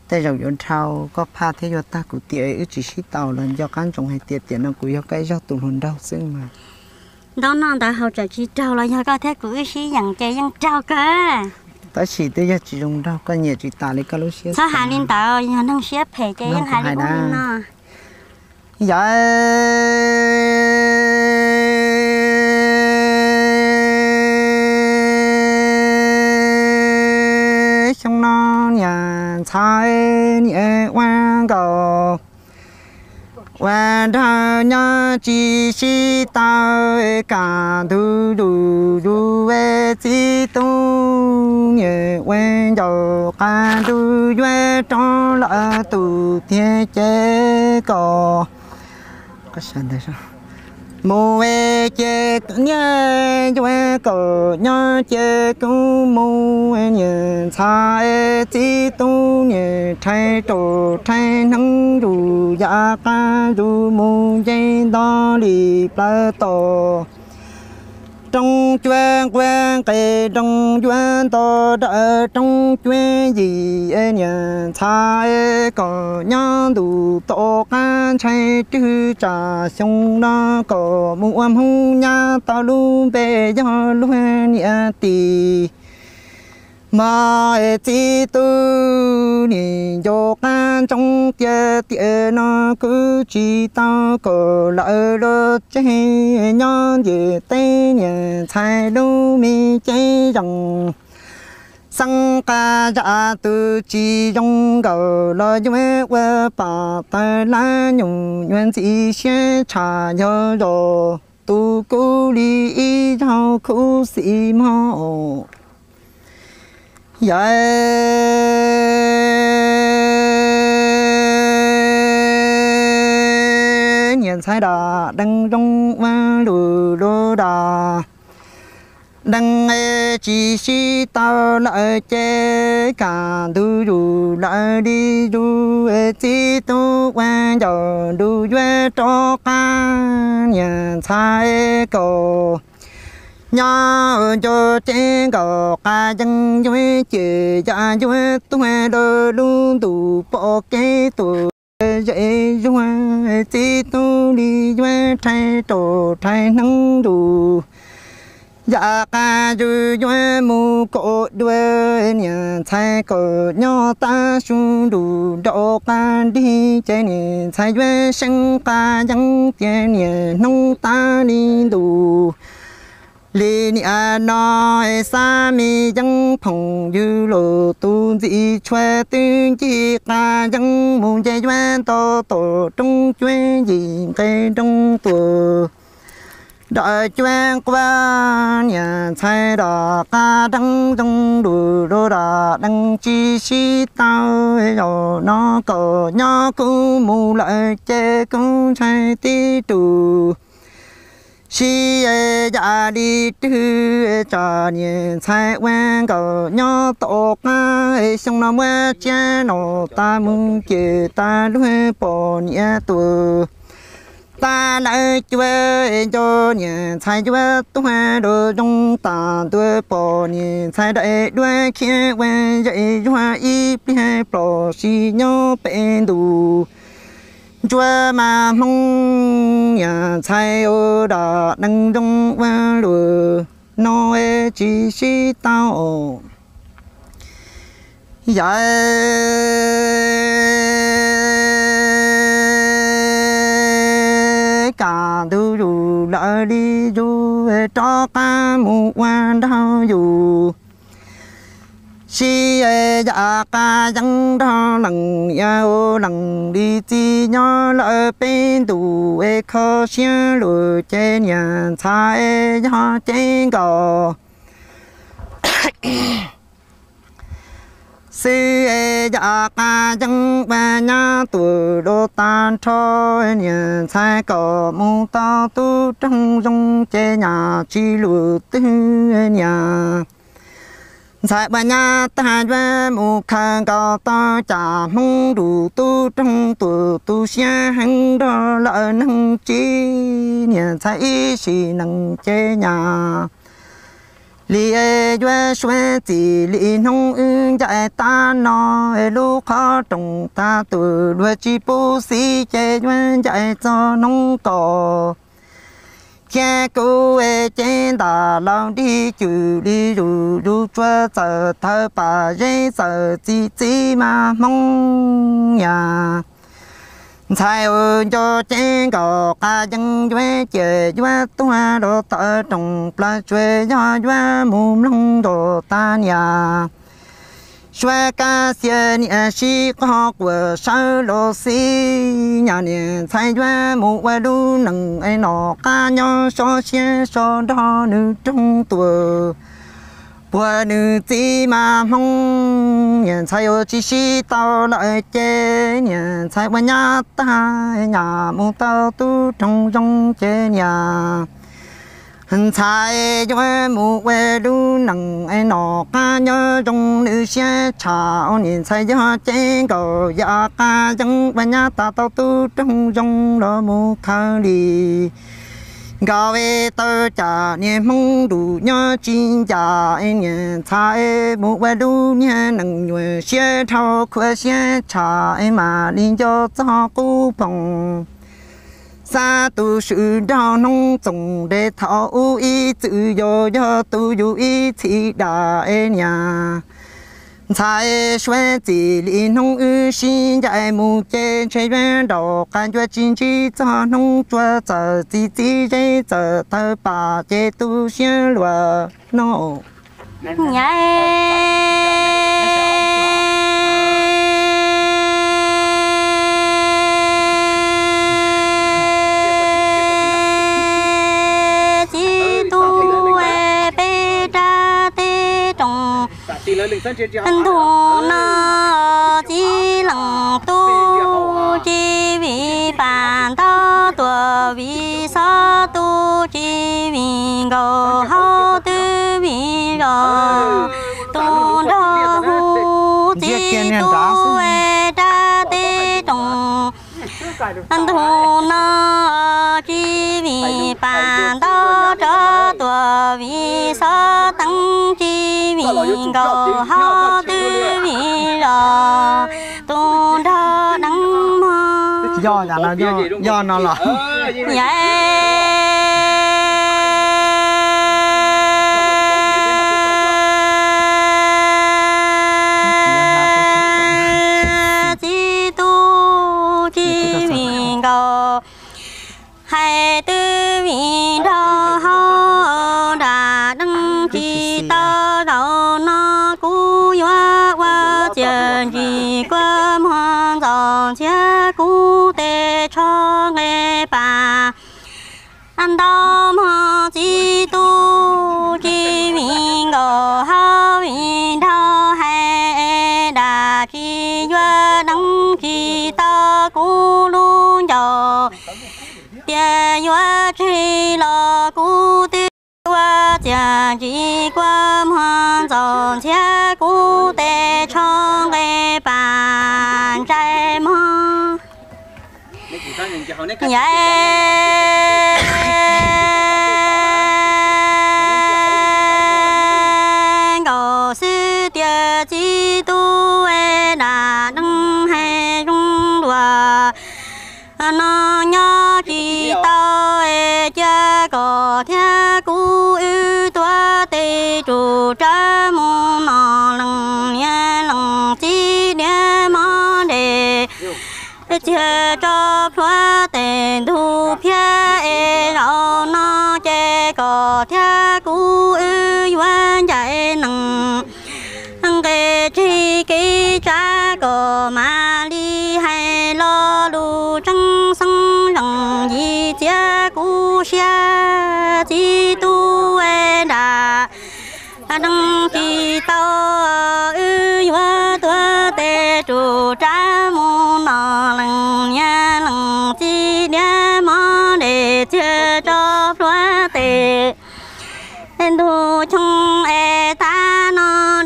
ta dầu yon trao có pha thế cho ta cụ tiền ư chỉ chỉ tàu lần do cán trồng hay tiền tiền nó cụ do cái do tụi hồn đâu xưng mà. Đó nó ta hậu trợ chỉ trao là do cái thế của cái sĩ dặn chạy dặn trao cơ ta chỉ tới giờ chỉ dùng đâu cái nhà chỉ ta lấy cái lối xếp sao hà liên vâng, dạ tao nhà đang xếp phải chơi hà liên cũng nó. Giờ trong nó nhà 菜你爱玩个。và đa nhá chi si ta cả du du du về chi tu nhẹ quen đầu cả du về trong là tu thiên chế cò có sẵn đấy sao mua về nhớ cho e cờ nhớ chè cũ mua e nhớ xa chỉ tu nhớ thay tổ thay nắng dù giá ca dù mua trên đó đi ba tổ trong chuyên quen kề trong chuyên to đã trong chuyên gì em nhận cha có nhớ đủ tổ can chạy chữ trà xong nó có muộn hung nhà tao luôn về cho luôn nhẹ tì mà chỉ tư nhìn cho can trong kia tiền nó cứ chỉ tao có lợi đó chế nhân gì tên nhà sai lu mi chế rằng sang ca ra tư chỉ trong cầu lo cho mẹ qua bà ta la nhung. Nguyện chỉ sẽ trả nhớ rồi tu cố đi ý thao khu sĩ mô dạ. Nhận sai đà đang trong ma lù lô đà đang nghe chỉ si tao lại che cả du du lại đi du ê chỉ tu quan giờ du duy cho ca nhận sai cầu nhà cho trên cầu ca chân duy chỉ ra duy dạ tuê đôi luôn tụ bỏ cái tụ dễ duy chỉ tu đi duy thay tổ, thay nắng đủ dạ ca du duy mù cổ đuôi, nhà thay cổ nhỏ ta xuống đủ độ ca đi chơi nhà thay duy sinh ca dân tiền nhà nông ta đi đủ li ni nói no sa mi chẳng phong dư lộ tu dị chue tu chi ca chẳng muốn chạy yuan to to trong chuyên gì cây trong tu đợi chuyên qua nhà sai đà ca đăng trong đủ đồ đà đăng chi si tao rồi nó cờ nhỏ cứ mù lại che cũng chạy tí tù si ya đi tu cha niên sai quan cầu nhỏ tổ ca xong năm qua cha nó ta mong chờ ta lui bỏ nhẹ tu ta lại chúa cho niên sai chúa tu đồ trong ta tu bỏ niên sai đại đuôi kia quan dạy chúa y bị bỏ si nhau bên du chúa mà mong nhà sai ô đà nâng đông qua lùa nó ê chỉ si tao dạ cả tu dù lại đi dù cho ca một quan đau dù si e dạ ca dân đó lần ya ô lần. Đi chi nhỏ lỡ bên tù e khó xia lù chế nhà cha e nhỏ chế gò. Si e dạ ca dân ba nhà tù, đô tan cho nhà cha gò mu ta tu trong trong chế nhà, chi lù tư nhà sai bà nhà ta về mù khang cao ta trả mong đủ tu trong tu tu xe hành đó là năng chi. Nhà sai xì năng chế nhà. Li e yue xuân chỉ li nông ưng dạy ta nó e lu khó trong ta tu lúa chi bù xì chế yue dạy cho nông cỏ cha cô ê trên đà lòng đi chữ đi rù rù chua sợ, thơ, bà dây sợ, chi chi mà mong, nhà. Sai ơn cho trên gò ca dân duy chè duy tua đồ tờ trồng, pla chuê do duy mùm lông đồ ta, nhà xuê ca xie nhẹ sĩ có vừa sao lô xí nhà niên thay duy mù quay đu ai ấy nọ cá nhỏ so xie so đó nữ trong tuổi bữa nữ chỉ mà mong nhận thay ở chỉ xí tao lại chế nhận thay qua nhà ta nhà mù tao tu trong trong chế nhà hình sai cho mu quê đu nằng ai nọ ca nhớ trong nữ xe. Chào nhìn sai cho trên cầu ya ca chẳng và nhà. Ta tao tu trong trong đó mu khờ đi gạo về tơ trả nhẹ mong đủ nhớ chín trả anh nhận sai mu quê đu nhẹ nằng nhớ xe thao khuya xe. Trả ai mà đi cho cho cú phòng sa tu sự đau nông trồng để thảo y tự do do tu yu y thị đà e nhà. Sai xuân chỉ lý nông ư xin dạy mù chế chế viên đầu cảm giác chính trị cho nông chúa giờ chỉ chỉ chế giờ thơ bà chế tu xin lùa no nhảy anh thu nó chỉ lặng tu chỉ vì bản đó tuổi vì sa tu chỉ vì gò hao tư vì gò. Tu đó hu chỉ tu e tra tê trồng anh thu nó chỉ vì bản đó cho tuổi vì sa tăng hao tư vì gò tu đó đắng mơ. do nó do do nó là anh đâu mà chỉ tu chỉ vì ngờ hao vì đâu hay đã chỉ yoa đăng chỉ tao cú luôn dòng tiền yoa chỉ là cú tư qua cha chỉ qua hoàn dòng chia cú tê cho nghe bàn trai mơ nhảy có theo cú ư tua tê chủ cha mô nọ lăng nhé lăng chi nhé mơ đề. Cho phá tên thu phía e rau nó chê có theo cú ư yuan chạy nặng kê chi ký cha có mà đi hay lo lu trăng sông rằng gì cú xia chi tu e đà đăng chi tao ư hoa tua tê trụ trá mô nọ lăng nha lăng chi nha mô để chia cho hoa tê thu chung e ta nó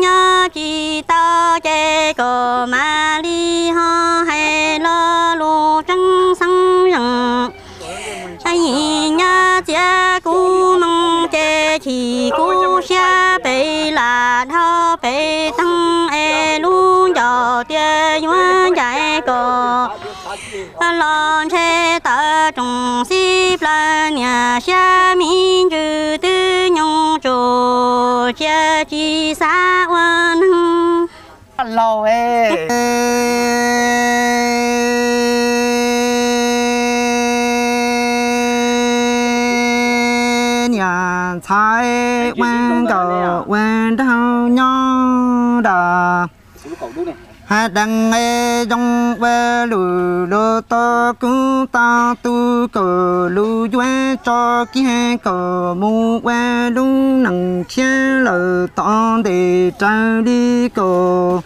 nhớ chi tao chê cổ ma đi ho hay lo. Chỉ cú xa bể là thao bể tăng e luôn cho tia yuan chạy cổ lon chế ta trồng xíp là nhà xa min chữ tư nhung chủ chia chi xa quan lâu ê hai đằng ê dòng quê lù lô to, cứ ta tu cờ lù duê cho kia cờ mu ve lù nằng chia lờ to để tra đi cờ.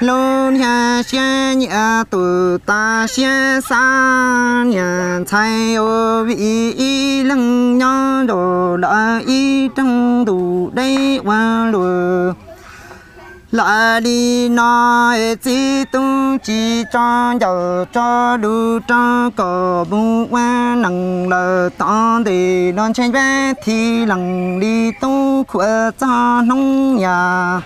Lô nhà xe nhà tụ ta xe xa nhà thay ô vị y lăng nhỏ đồ đã y trong đủ đây qua lùa lại đi nói chỉ tu chỉ cho giàu cho đủ cho cờ bu qua nặng lờ to để đón trên bé thì lặng đi tu khỏe cho nông nhà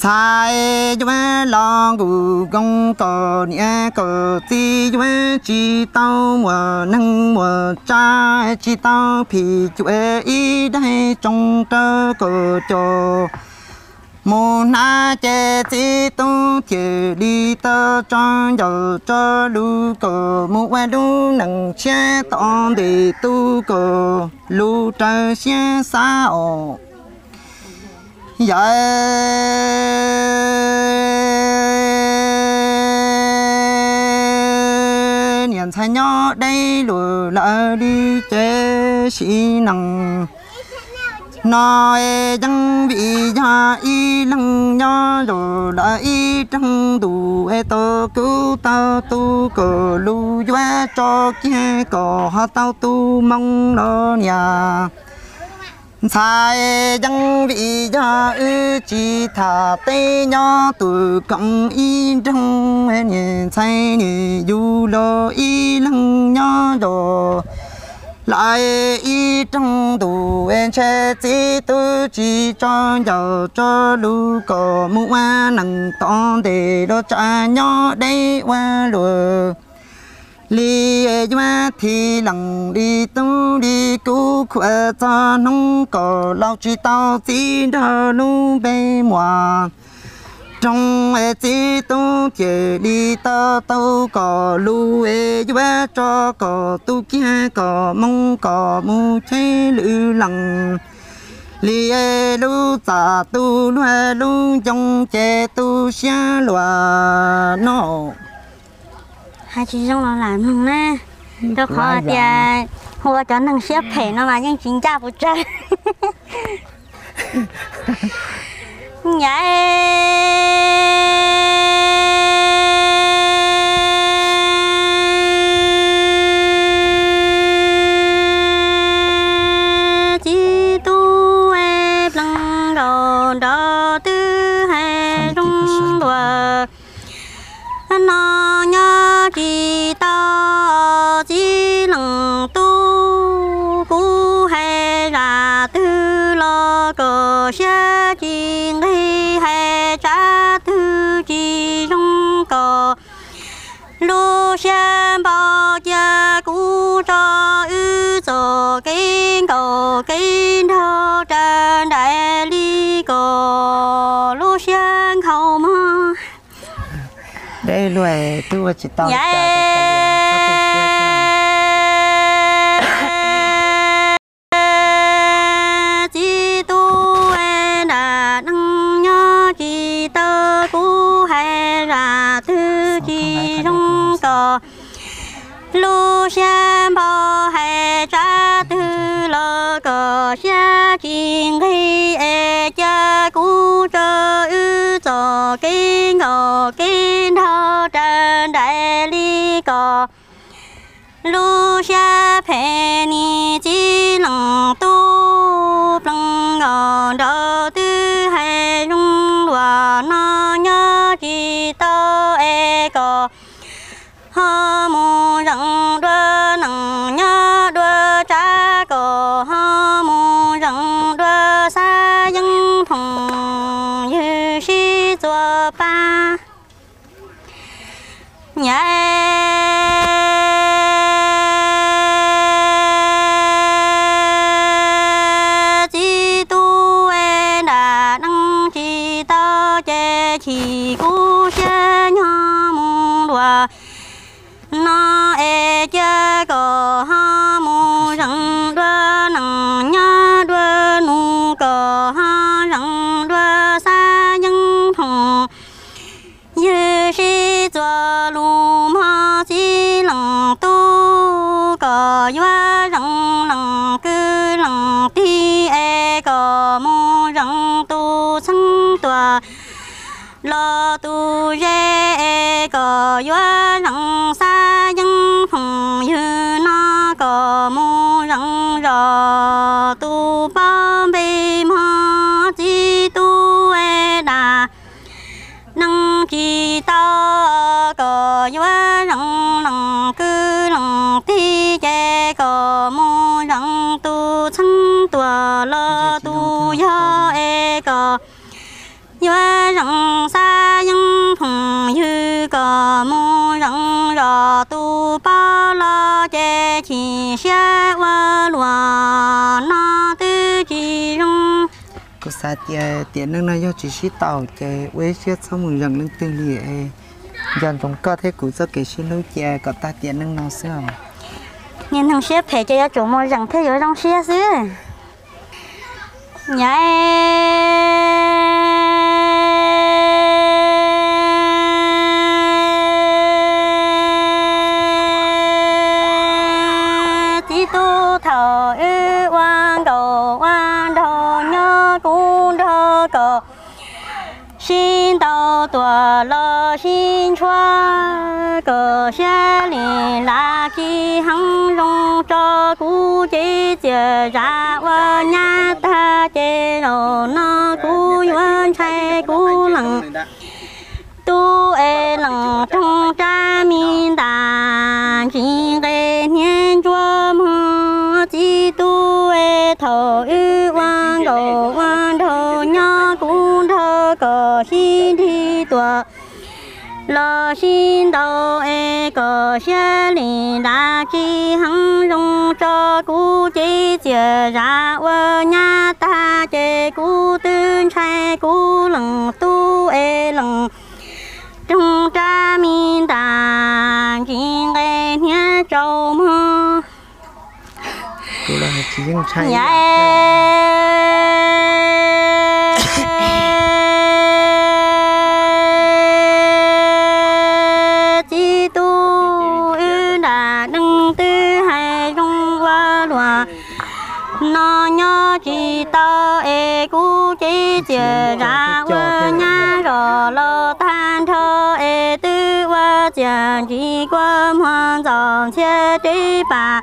sai cho bé lo gù công cờ nhẹ cờ ti cho bé chỉ tao mùa nâng mùa cha chỉ tao thì chú ý đây trong tơ cờ cho mô na che chi tu chê đi tơ cho giờ cho lu cờ mô qua lu nằng xe tọn đi tu cờ lu trơ xe xa ổ. Dạ. Nhận thay nhỏ đây lùi lại đi che xí nằng nói chẳng vị nhà y lăng nhỏ rồi đã y trăng đủ e tơ cứu tao tu cờ lu doa cho kia cờ ha tao tu mong nó nhà. Sai chẳng vị nhà ư chỉ thả tê nhỏ tu cộng y trong e nhìn sai nhìn du lo y lăng nhỏ rồi lại y trong tù em che chỉ tu chỉ cho giàu cho lũ có mua nặng nằng để đó cha nhỏ đây qua lùa. Li mà thì lặng đi tu đi cứu khỏe cho nông có lao chỉ tao chỉ đỡ lu bê mùa trong e chỉ tu chỉ đi tao tao có lu e giúp cho có tu kia có mong có mu chế lư lằng. Li e lu ta tu lu e lu trong chế tu xia lùa nó hai chị trong nó làm không nè tôi khó thì hoa cho năng xếp thể nó mà nhưng chính cha bút chơi nhảy xem bao giờ cú cho ư cho kinh cầu kinh thơ trên đại ly cờ. Lu xem mà đây lùi tu chỉ tao 个。路下陪你几冷都冷冷的的海中我那呀知道哎个，哈木人多能呀多扎个哈木人多啥英同有是做吧，伢。Tu rê e có yua răng sa dân phòng như nó có mu răng rò. Tu bao bê mô chi tu e đà năng chi tao có yua răng răng cứ răng thi che có mu răng tu thân tòa lo rò tu bao lo chê chi xa wa lùa nó tư chi rung. Cô sa tia tiền năng nó chỉ sĩ tàu chơi với chiếc xong mình rằng lưng tư lìa dần trong cơ thể của cho cái xin lối chè có ta tiền năng nó xưa nên thằng xếp phải cho chủ mô rằng thế giới trong xếp xứ. Nhảy xin tàu tua lo xin choa cờ xe lì la chi hăng rong cho cú chế chế ra wa nhà ta chế đồ nó cú yuan chạy cú lăng tu e lăng trong cha min đàn chỉ niên chúa mơ chỉ tu e thọ ư quan đồ cờ xin thi tòa. Lo xin đầu e cờ xe lì đa chi hăng rong cho cú chế chế ra vợ nhà ta chế cú tương chạy cú lăng tu e lăng trong cha min đàn chỉ cái nhớ trâu mơ cô là chỉ dân trai chỉ chia ra qua nhà rồi lo than thơ e tư qua chẳng chỉ qua hoàn dòng chia đi bà.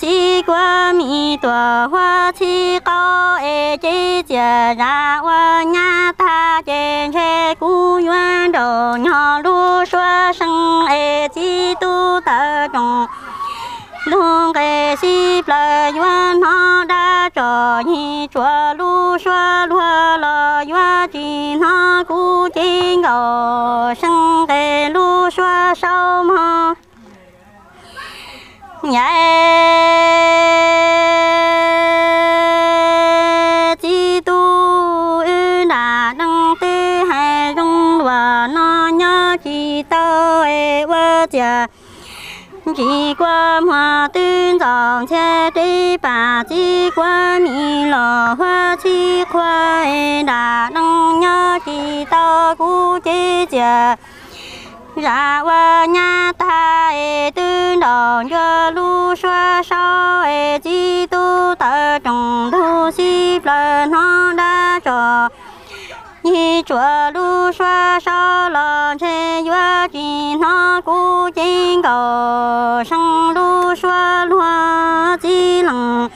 Chỉ qua mi tòa hoa chi cao e chỉ chia ra qua nhà ta trên xe cú yuan đồ nhỏ lu xóa sân e chỉ tu ta trong luôn cái ship là yuan nó đã cho nhị chùa lu lúa là yuan chỉ nó cú chỉ ngầu cái lu xóa mà nhảy chi tu ư đà đăng tư hai rung và nó nhớ chi tao e vơ chia chỉ quan hoa tuyên dòng che đi bà chỉ quan mi lò hoa chi khoai đà đăng nhớ chỉ tao cú chỉ chờ ra qua nhà ta e tư đòn cho lu xoa sao e chi tu tờ trồng thu si lờ hoa đã trò như chúa lu xoa sao lờ che yua chi nó cú chính cầu sang lu xoa lúa chi lăng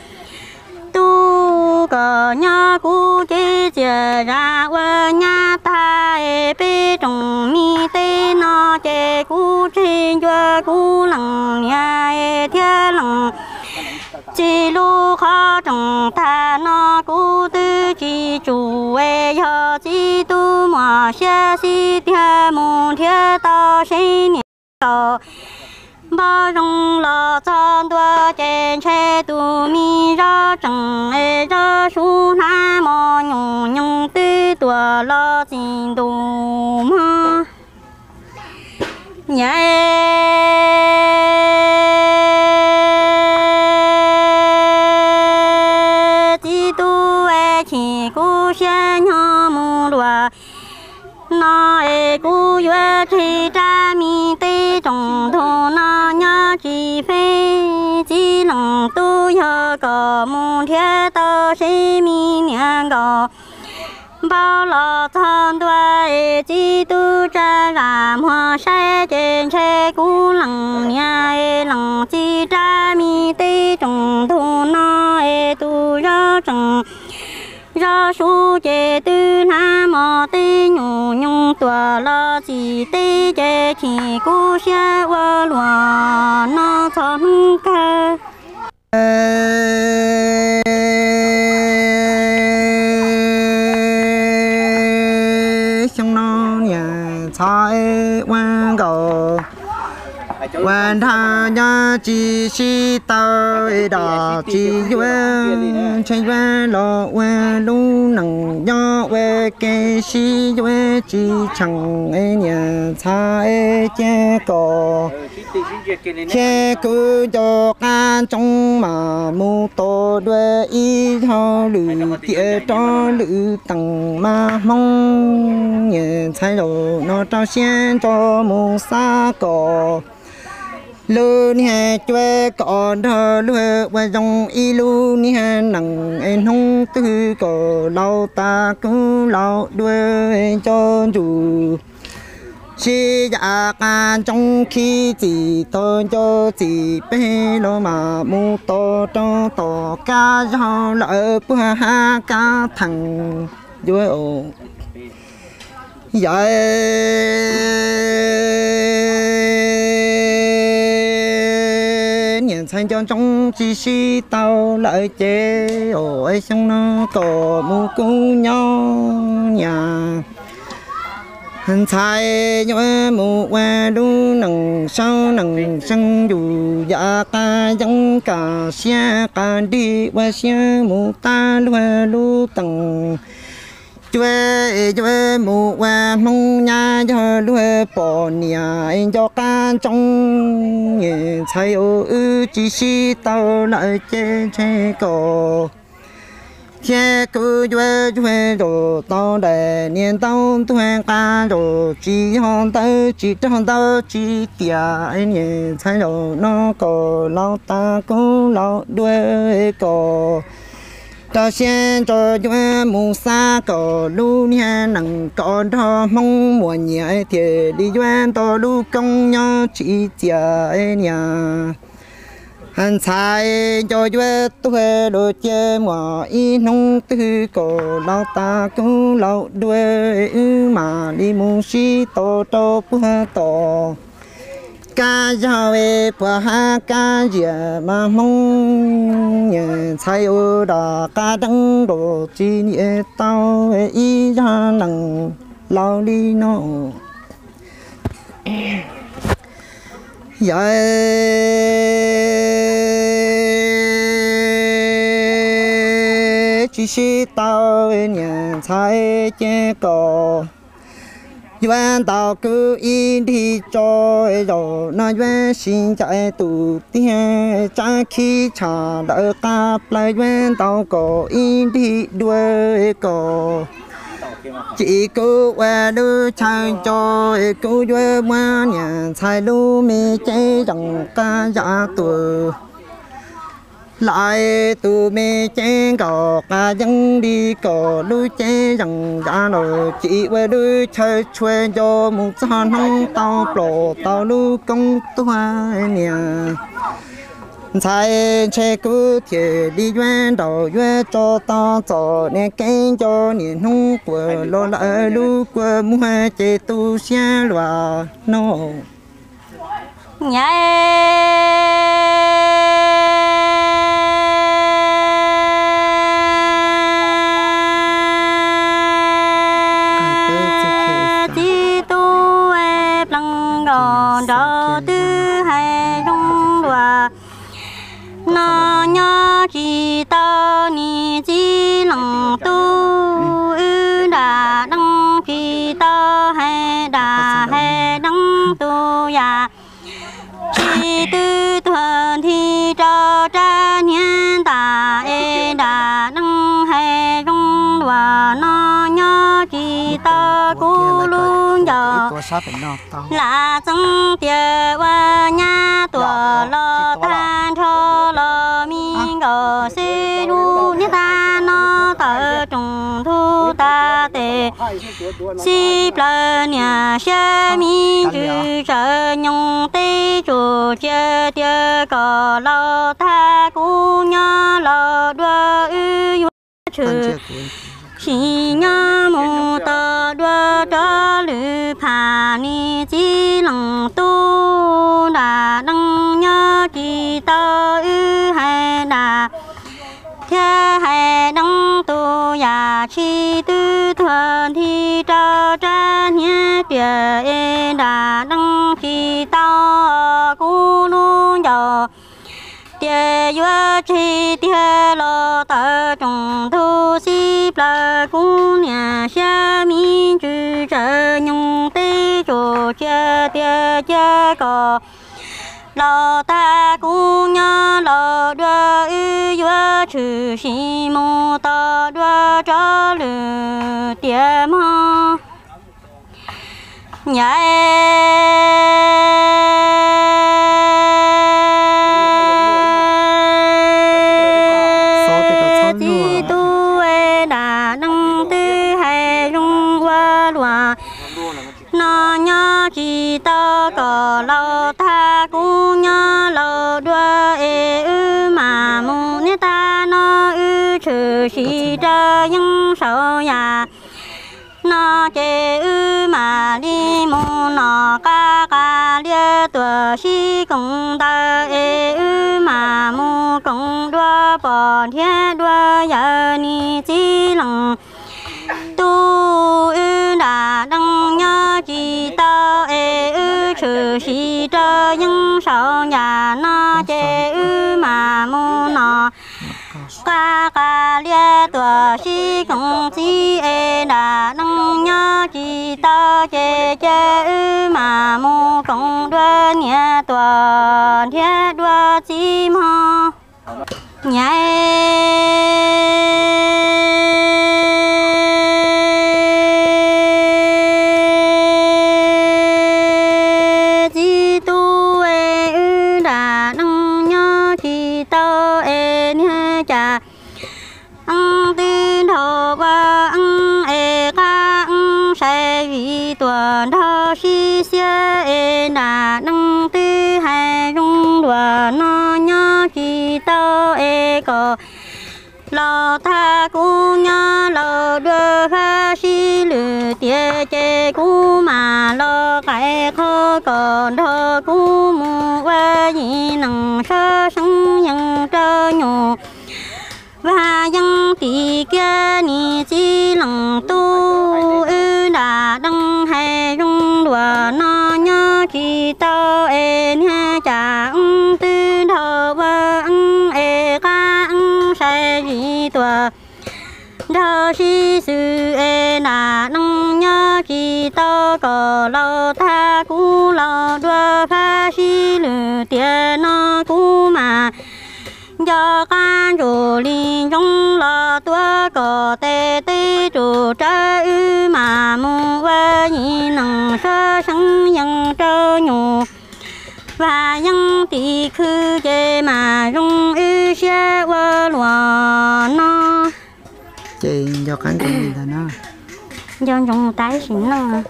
tu cờ nhà cú chế chế ra vợ nhà ta e bê trồng mi tê nó chế cú trên cho cú lăng nhà e thiên lăng chỉ lu khó trồng ta nó cú tư chỉ chủ e yo chỉ tu mà xe si thiên môn thiên ta sinh niệm ba rong la chọn tua chen che tu mi ra chẳng e ra su na mò nhung nhung tư tua la xin tu ma nhẹ e cu yue chi cha mi tê trồng thô nó nhớ chi phê chi lòng 能都要个木铁到生命两个。bao lo thân đuôi chỉ tu cha làm hoa sai trên xe cũ lằng nhà lằng chỉ cha mi tê trồng thu nó tu ra trồng Ra su chế tư na mò tê nhung nhung tòa la chỉ tê chế chỉ cú xe qua lúa nó thân ca. quan tha nhà chi si tao đỏ chi quan chạy quan lo quan lu nằng nhỏ về cái si về chỉ chẳng ấy nhà trái che cò. Che cứ cho can trong mà mu to đuôi y cho lử tiệt cho lử tầng mà mong. Nhẹ trái đồ nó cho xiên cho mu sa cò lư ni hà chue còn thơ lư qua dòng y lu ni hà nặng en hông tư cò lâu ta cứ lâu đuôi cho dù. Chỉ dạ can trong khi chỉ tôi cho chỉ bê lo mà mu to cho to ca do lỡ bữa ha ca thằng. Vui ồ dạ nhìn sang cho trong chỉ si tao lại chế ôi xong nó có mu cú nhau nhà hành sai nhớ mu qua đu nằng sau nằng sang dù dạ ta giống cả xe cả đi qua xe mu ta lu lu tầng chúa chúa mù qua mong nha cho lúa bỏ nhà anh cho can trong nhẹ sai ô ư chỉ si tao lại chế chế cổ che cứ chúa chúa đồ tao để niên tao thuê ca đồ chỉ hòn tao chỉ trong tao chỉ tia anh nhẹ thay đồ nó cổ lão ta cũng lão đuôi cổ cho xem cho duy mù sa cổ lu, nha, nặng cổ đó mong mùa nhẹ thì đi doan to lu, công nhau chỉ chờ nhà hàn sai cho duy tuê đồ chê mà y, nông, tư cổ lao, ta cũng lao đuôi mà, đi, mù, si, to to bữa to ca giao về bùa ha ca giờ mà mong nhẹ sai ô đà ca đắng đồ chi nhẹ tao về y ra nằng lao đi nó dạ chỉ tao về nhà trái chế cầu Yuan tao cứ in đi cho rồi nó yuan xin chạy tụ tiên cha khi cha đỡ ta lại yuan tao có in đi đuôi có chỉ cứ qua đưa chạy cho cứ yuan mà nhà chạy lu mi chạy rằng ca dạ giả tuổi lại tụ mê chén cò cả dân đi cò đuôi chén rằng ra rồi chỉ về đuôi chơi chơi cho một sao nông tao lộ tao lưu công tua nè. Sai che cứ thể đi duyên đầu duyên cho tao cho nên kén cho nên không của lo lại lu của mua chế tu xe loa nô, nhảy nhớ chỉ ta ni chỉ lòng tu ư đà đăng chỉ ta hay đà hay đăng tu ya chỉ tư thuần thì cho cha nhân ta ê đà đăng hay rung đùa nó lo tua sát bên nó tao là trong địa wa nhà tua lo tan cho lo mi go se lu ni ta nó tờ trùng thu ta tề si pla nhà xa mi chữ trợ nhung tê chủ chia tia có lo tha cu nhớ lo đua ư chữ chỉ nhớ mô tờ đua cho lư phà ni chỉ lòng tu đã đăng nhớ chỉ tờ ư hay đà. Thế hay đăng tu ya chi tư thuần thì cho cha nhé địa đã đăng chỉ tao cú nu dầu địa yua chi địa lo tờ trùng thu là pla nhà xa mi chữ trợ nhung tê chỗ chia tia chia cò. Lò ta cú nhà lò đưa ư yua chữ xì mô ta đưa cho lư tia mơ nhà ta có lo tha nhớ lo đua ê ư mà mu ni ta nó ư trừ chỉ cho những sầu nhà nó chế ư mà đi mu nó ca ca lia tua si cũng ta ê ư mà mu cũng đua bỏ thiên đua giờ ni chỉ lòng tu ư đã đăng nhớ chỉ ta ê ư trừ sĩ cho những sầu nhà nó chê ư mà mu nó ca ca lia tua si công si e đà nâng nhớ chi ta chê chê ư mà mô công đưa nhẹ tua thế đưa chim mò nhảy. Ta tha cu nhớ lo đưa pha si lử tia chê cu mà lo cái khó còn thọ cu mu qua gì nặng sơ sống nhân trơ nhủ và dân tỷ kia ni chi lòng tu, ư đã đăng hay rung đùa, nó nhớ chi tao ê nha cha đa si sư ê na nông nhớ chi tao có lo tha cú lo đua pha si lử tiền nó cú mà. Do can chủ linh trong lo tua có tê tê chủ trái ư mà mu qua nhị năng sơ sinh nhân trơ nhủ và nhân tỷ khư chê mà rung ư xe qua lùa nó chị cho cánh cái gì là nó do dùng tái xỉn nó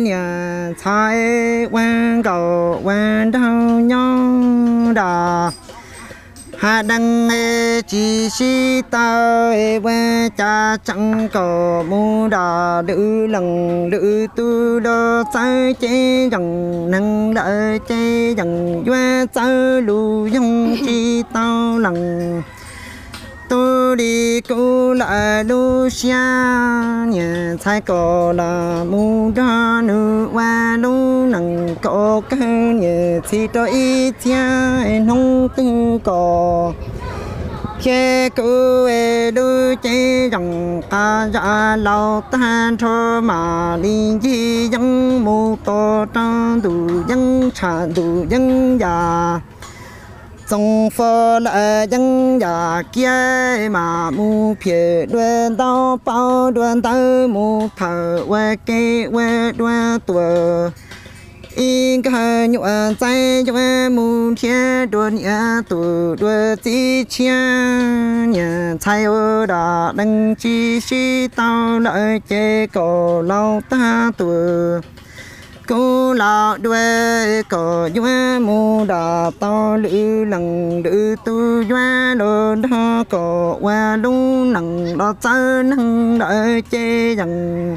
nhà thái quan cầu hạ đăng nghe chỉ si ta e ve cha chẳng có mu đà lữ lần lữ tu đô sai chế dần năng đợi chế dần doa sai lù dông chi tao lần tu đi cô là lu xia nhà thái cổ là mu đa nữ qua lu nằng cổ cơ nhà thì tôi ít tia e nông tư cổ. Khi cô về e lu chế dòng ta ra lâu ta cho mà đi chi dân mu to trong đủ dân trả đủ dân già sông phơ lại dân nhà kia mà mu phía đuôi đau bao đuôi đau mu thở quê kê quê đuôi tuổi in cái nhựa cho nhựa mu thiên đuôi nhà tuổi đuôi chỉ chia. Nhà trái ở đó đăng chỉ sĩ tao lợi chế cổ lâu ta tuổi cô là đuôi cò doa mu đà to, lữ lằng lữ tu doa lô đa cò qua lu nằng đa chớ nằng đợi chê rằng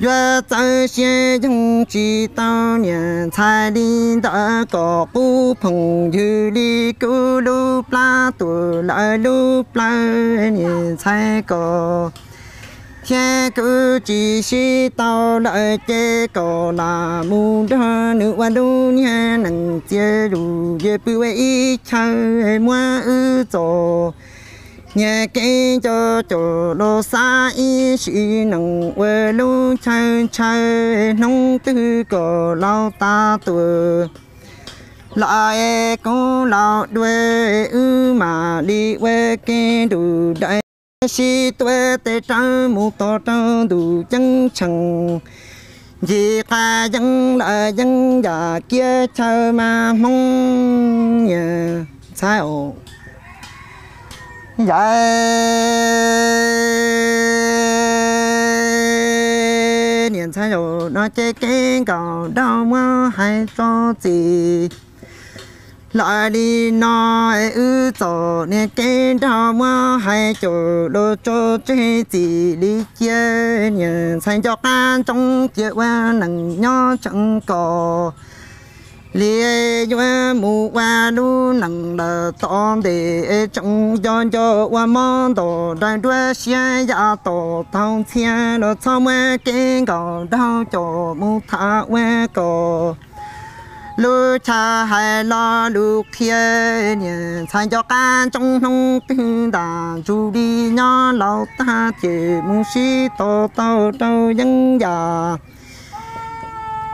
doa chớ xe chung chỉ tao nhà sai đi đã có cú phong như đi cú lu pla tu lại lu pla, nhà sai cô cha cứ chỉ si tao lại chế cổ là mu đó nữ qua đu nha nặng chế đủ dê bự ấy chơi mua ư tổ nhà cái cho cho đồ xa ý sĩ nặng quê lu chơi chơi nông tư cổ lao ta tuổi lại có lao đuôi ư mà đi quê cái đủ đại si tuệ tê trăng mu to trăng đủ chân chẳng vì ta dân là dân già kia chờ mà mong nhà sao dạ. Niệm sai rồi nó chơi cái cầu đau mà hay cho gì? Lại đi nó ư tổ nè cái đó mà hay chỗ đồ cho chơi gì đi chơi nhờ. Sai cho can trong chơi qua nặng nhỏ chẳng có. Lia cho mù qua lu nặng đờ tòn để trong cho cho qua món đồ đại đua xe dạ ya tổ thong xe đồ cho mà cái cầu đau cho mù thả qua cầu lu cha hai lo lu kia niên sai cho can trong nông kinh đà chu đi nhỏ lâu ta chỉ muốn si to to to dân già.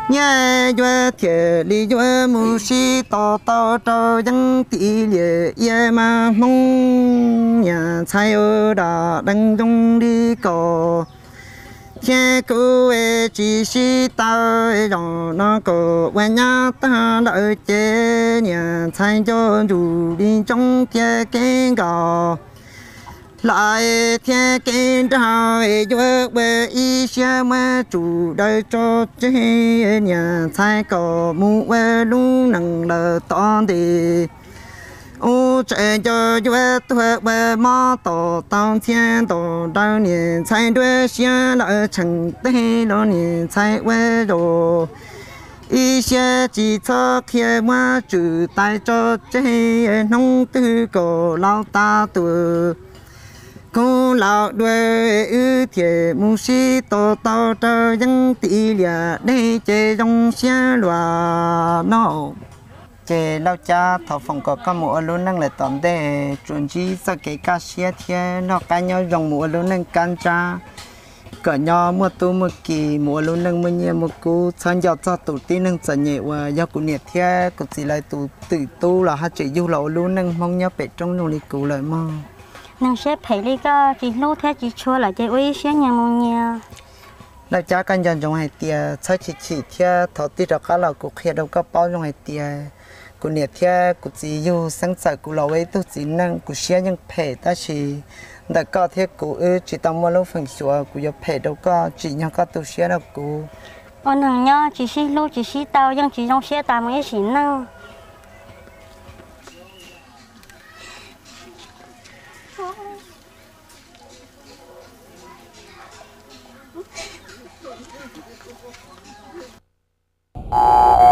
Nhớ duyên thiệt lý duyên muốn si to to to dân tỷ lệ ye mà mong nhà sai ở đà đang trong đi cổ che cô e chỉ si tao e rồi nó có quan nhà ta đợi chế nhà thay cho dù đi trong kia cái gò lại thế cái đó e cho về ý xe mà chủ đời cho chế nhà thay có mu về luôn nặng lờ to đi ô, trẻ cho chú cho thuê bề mò tổ tao thiên tổ đào niên chạy đuôi xe lỡ chẳng tê lỡ niên chạy quê đồ ý xe chỉ cho kia mà chủ tay cho chế nông tư cổ lao ta tuổi cô lão đuôi ư thiệt mu si tổ tao cho dân tỷ lệ để chế trong xe loa nó chế lao cha thọ phòng có các mùa luôn năng lại tóm để chuẩn chỉ sau cái cá xe thì nó cá nhau dùng mùa luôn năng can cha cỡ nhau mua tu mua kỳ mùa luôn năng mua nhiều mua cú. Sang giờ cho tụ tin năng sợ nhẹ và do cụ nhiệt thì cụ chỉ lại tụ tự tu là hai chỉ du lậu luôn năng mong nhau bể trong nông lịch cụ lại mong năng xếp phải đi có chỉ lúc thế chỉ chua là chơi uy xếp nhà mong nhà lao cha căn dần trong hai tia sau chỉ chỉ thì thọ tí đó cá là cụ kia đâu có bao trong hai tia กูเนี่ยเทียกูจีอยู่สังสารกูเราไว้ตัวจีนั่งกูเชียยังเพ่ตาชีแต่ก็เทียกูเออจีต้องมาลูกฝังชัวกูจะเพ่เดี๋ยวก็จียังก็ตัวเชียแล้วกูอ๋อหนังเนี่ยจีชีลูกจีชีเตายังจีต้องเชียตามไอ้สินั่ง Oh!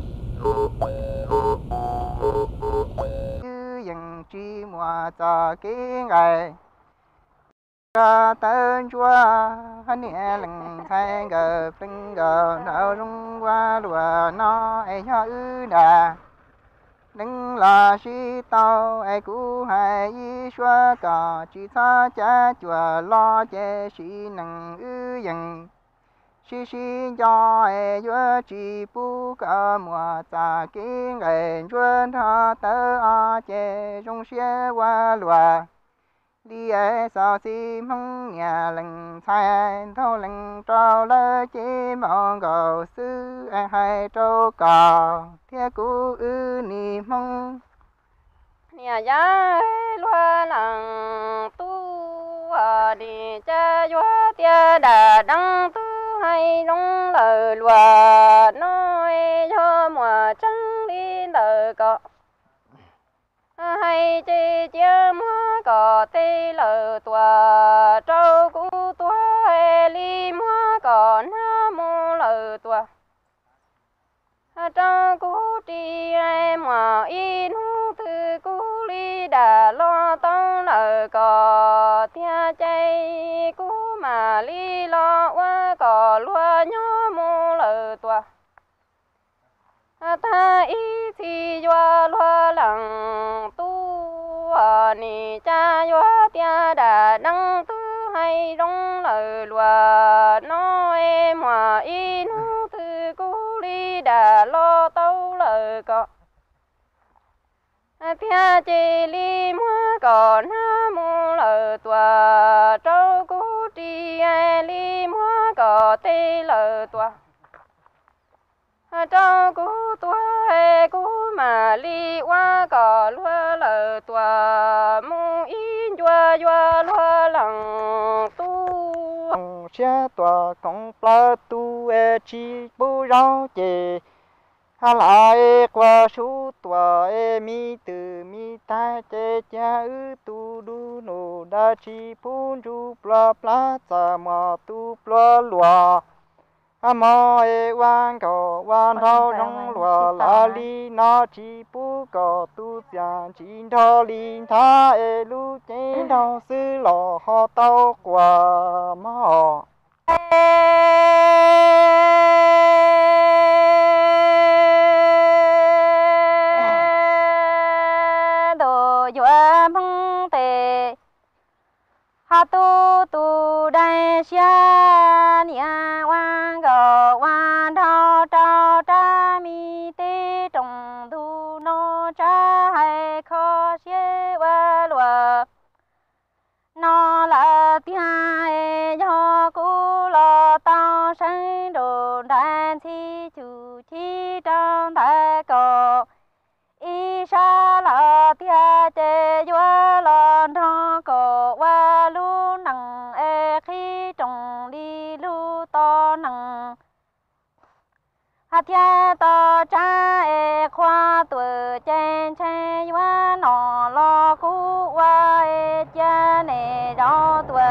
dân chi mua cho ký ngày. Ca tên chúa hắn nhẹ lặng thay gờ phân gờ nở rung qua lùa nó ai cho ư đà đừng là si tao ai cũ hay y xóa cả chỉ tha cha chùa lo che sĩ nặng ư dần chi xin cho ai yua chi bu cả mùa ta kinh ai chuyên tha tơ a chế trong xe qua lùa. Đi ai sao si mong nhà lành thay thâu lành trao lơ chi mong cầu sư ai hai trâu cò. Thiên cú ư ni mong nhà giá loa lăng tu à đi cha yoa tia đà đăng tu hay long lời lùa, nói cho mùa trắng đi lờ cọ. Hay chi chia mùa cỏ tê lờ tòa trâu cú tua li mùa cỏ na mô lờ tòa trâu cú đi em mà in hu thư cú li đà lo tông lờ cỏ tia chay cú mà li lo qua lúa nhó mô lờ tòa à, ta ý thì doa loa lặng tu à ni cha doa tia đà đăng tu hay rong lờ loa nó em hòa ý nu tư cú li đà lo tâu lờ cọ. À, tia chi li mua cỏ nam mu tòa, trâu cú tri li mua cỏ tê lời tòa. Trâu cú tòa ai cú mà li hoa cỏ lúa lờ tòa. Mu in chua chua lúa lằng tu. Xe tòa công pla tu e chi bu rau chè. Hà lại qua su tòa e mi từ mi ta chè cha ư tu du nô đa chi pun chu pla pla sa ma tu pla lua a mò e wan ko wan thao trong lúa la li na chi pu ko tu xian chín thao li tha e lu chen thao sư lò ho tao quả mò ha tu tu đại xia ni. quan nè đó tùa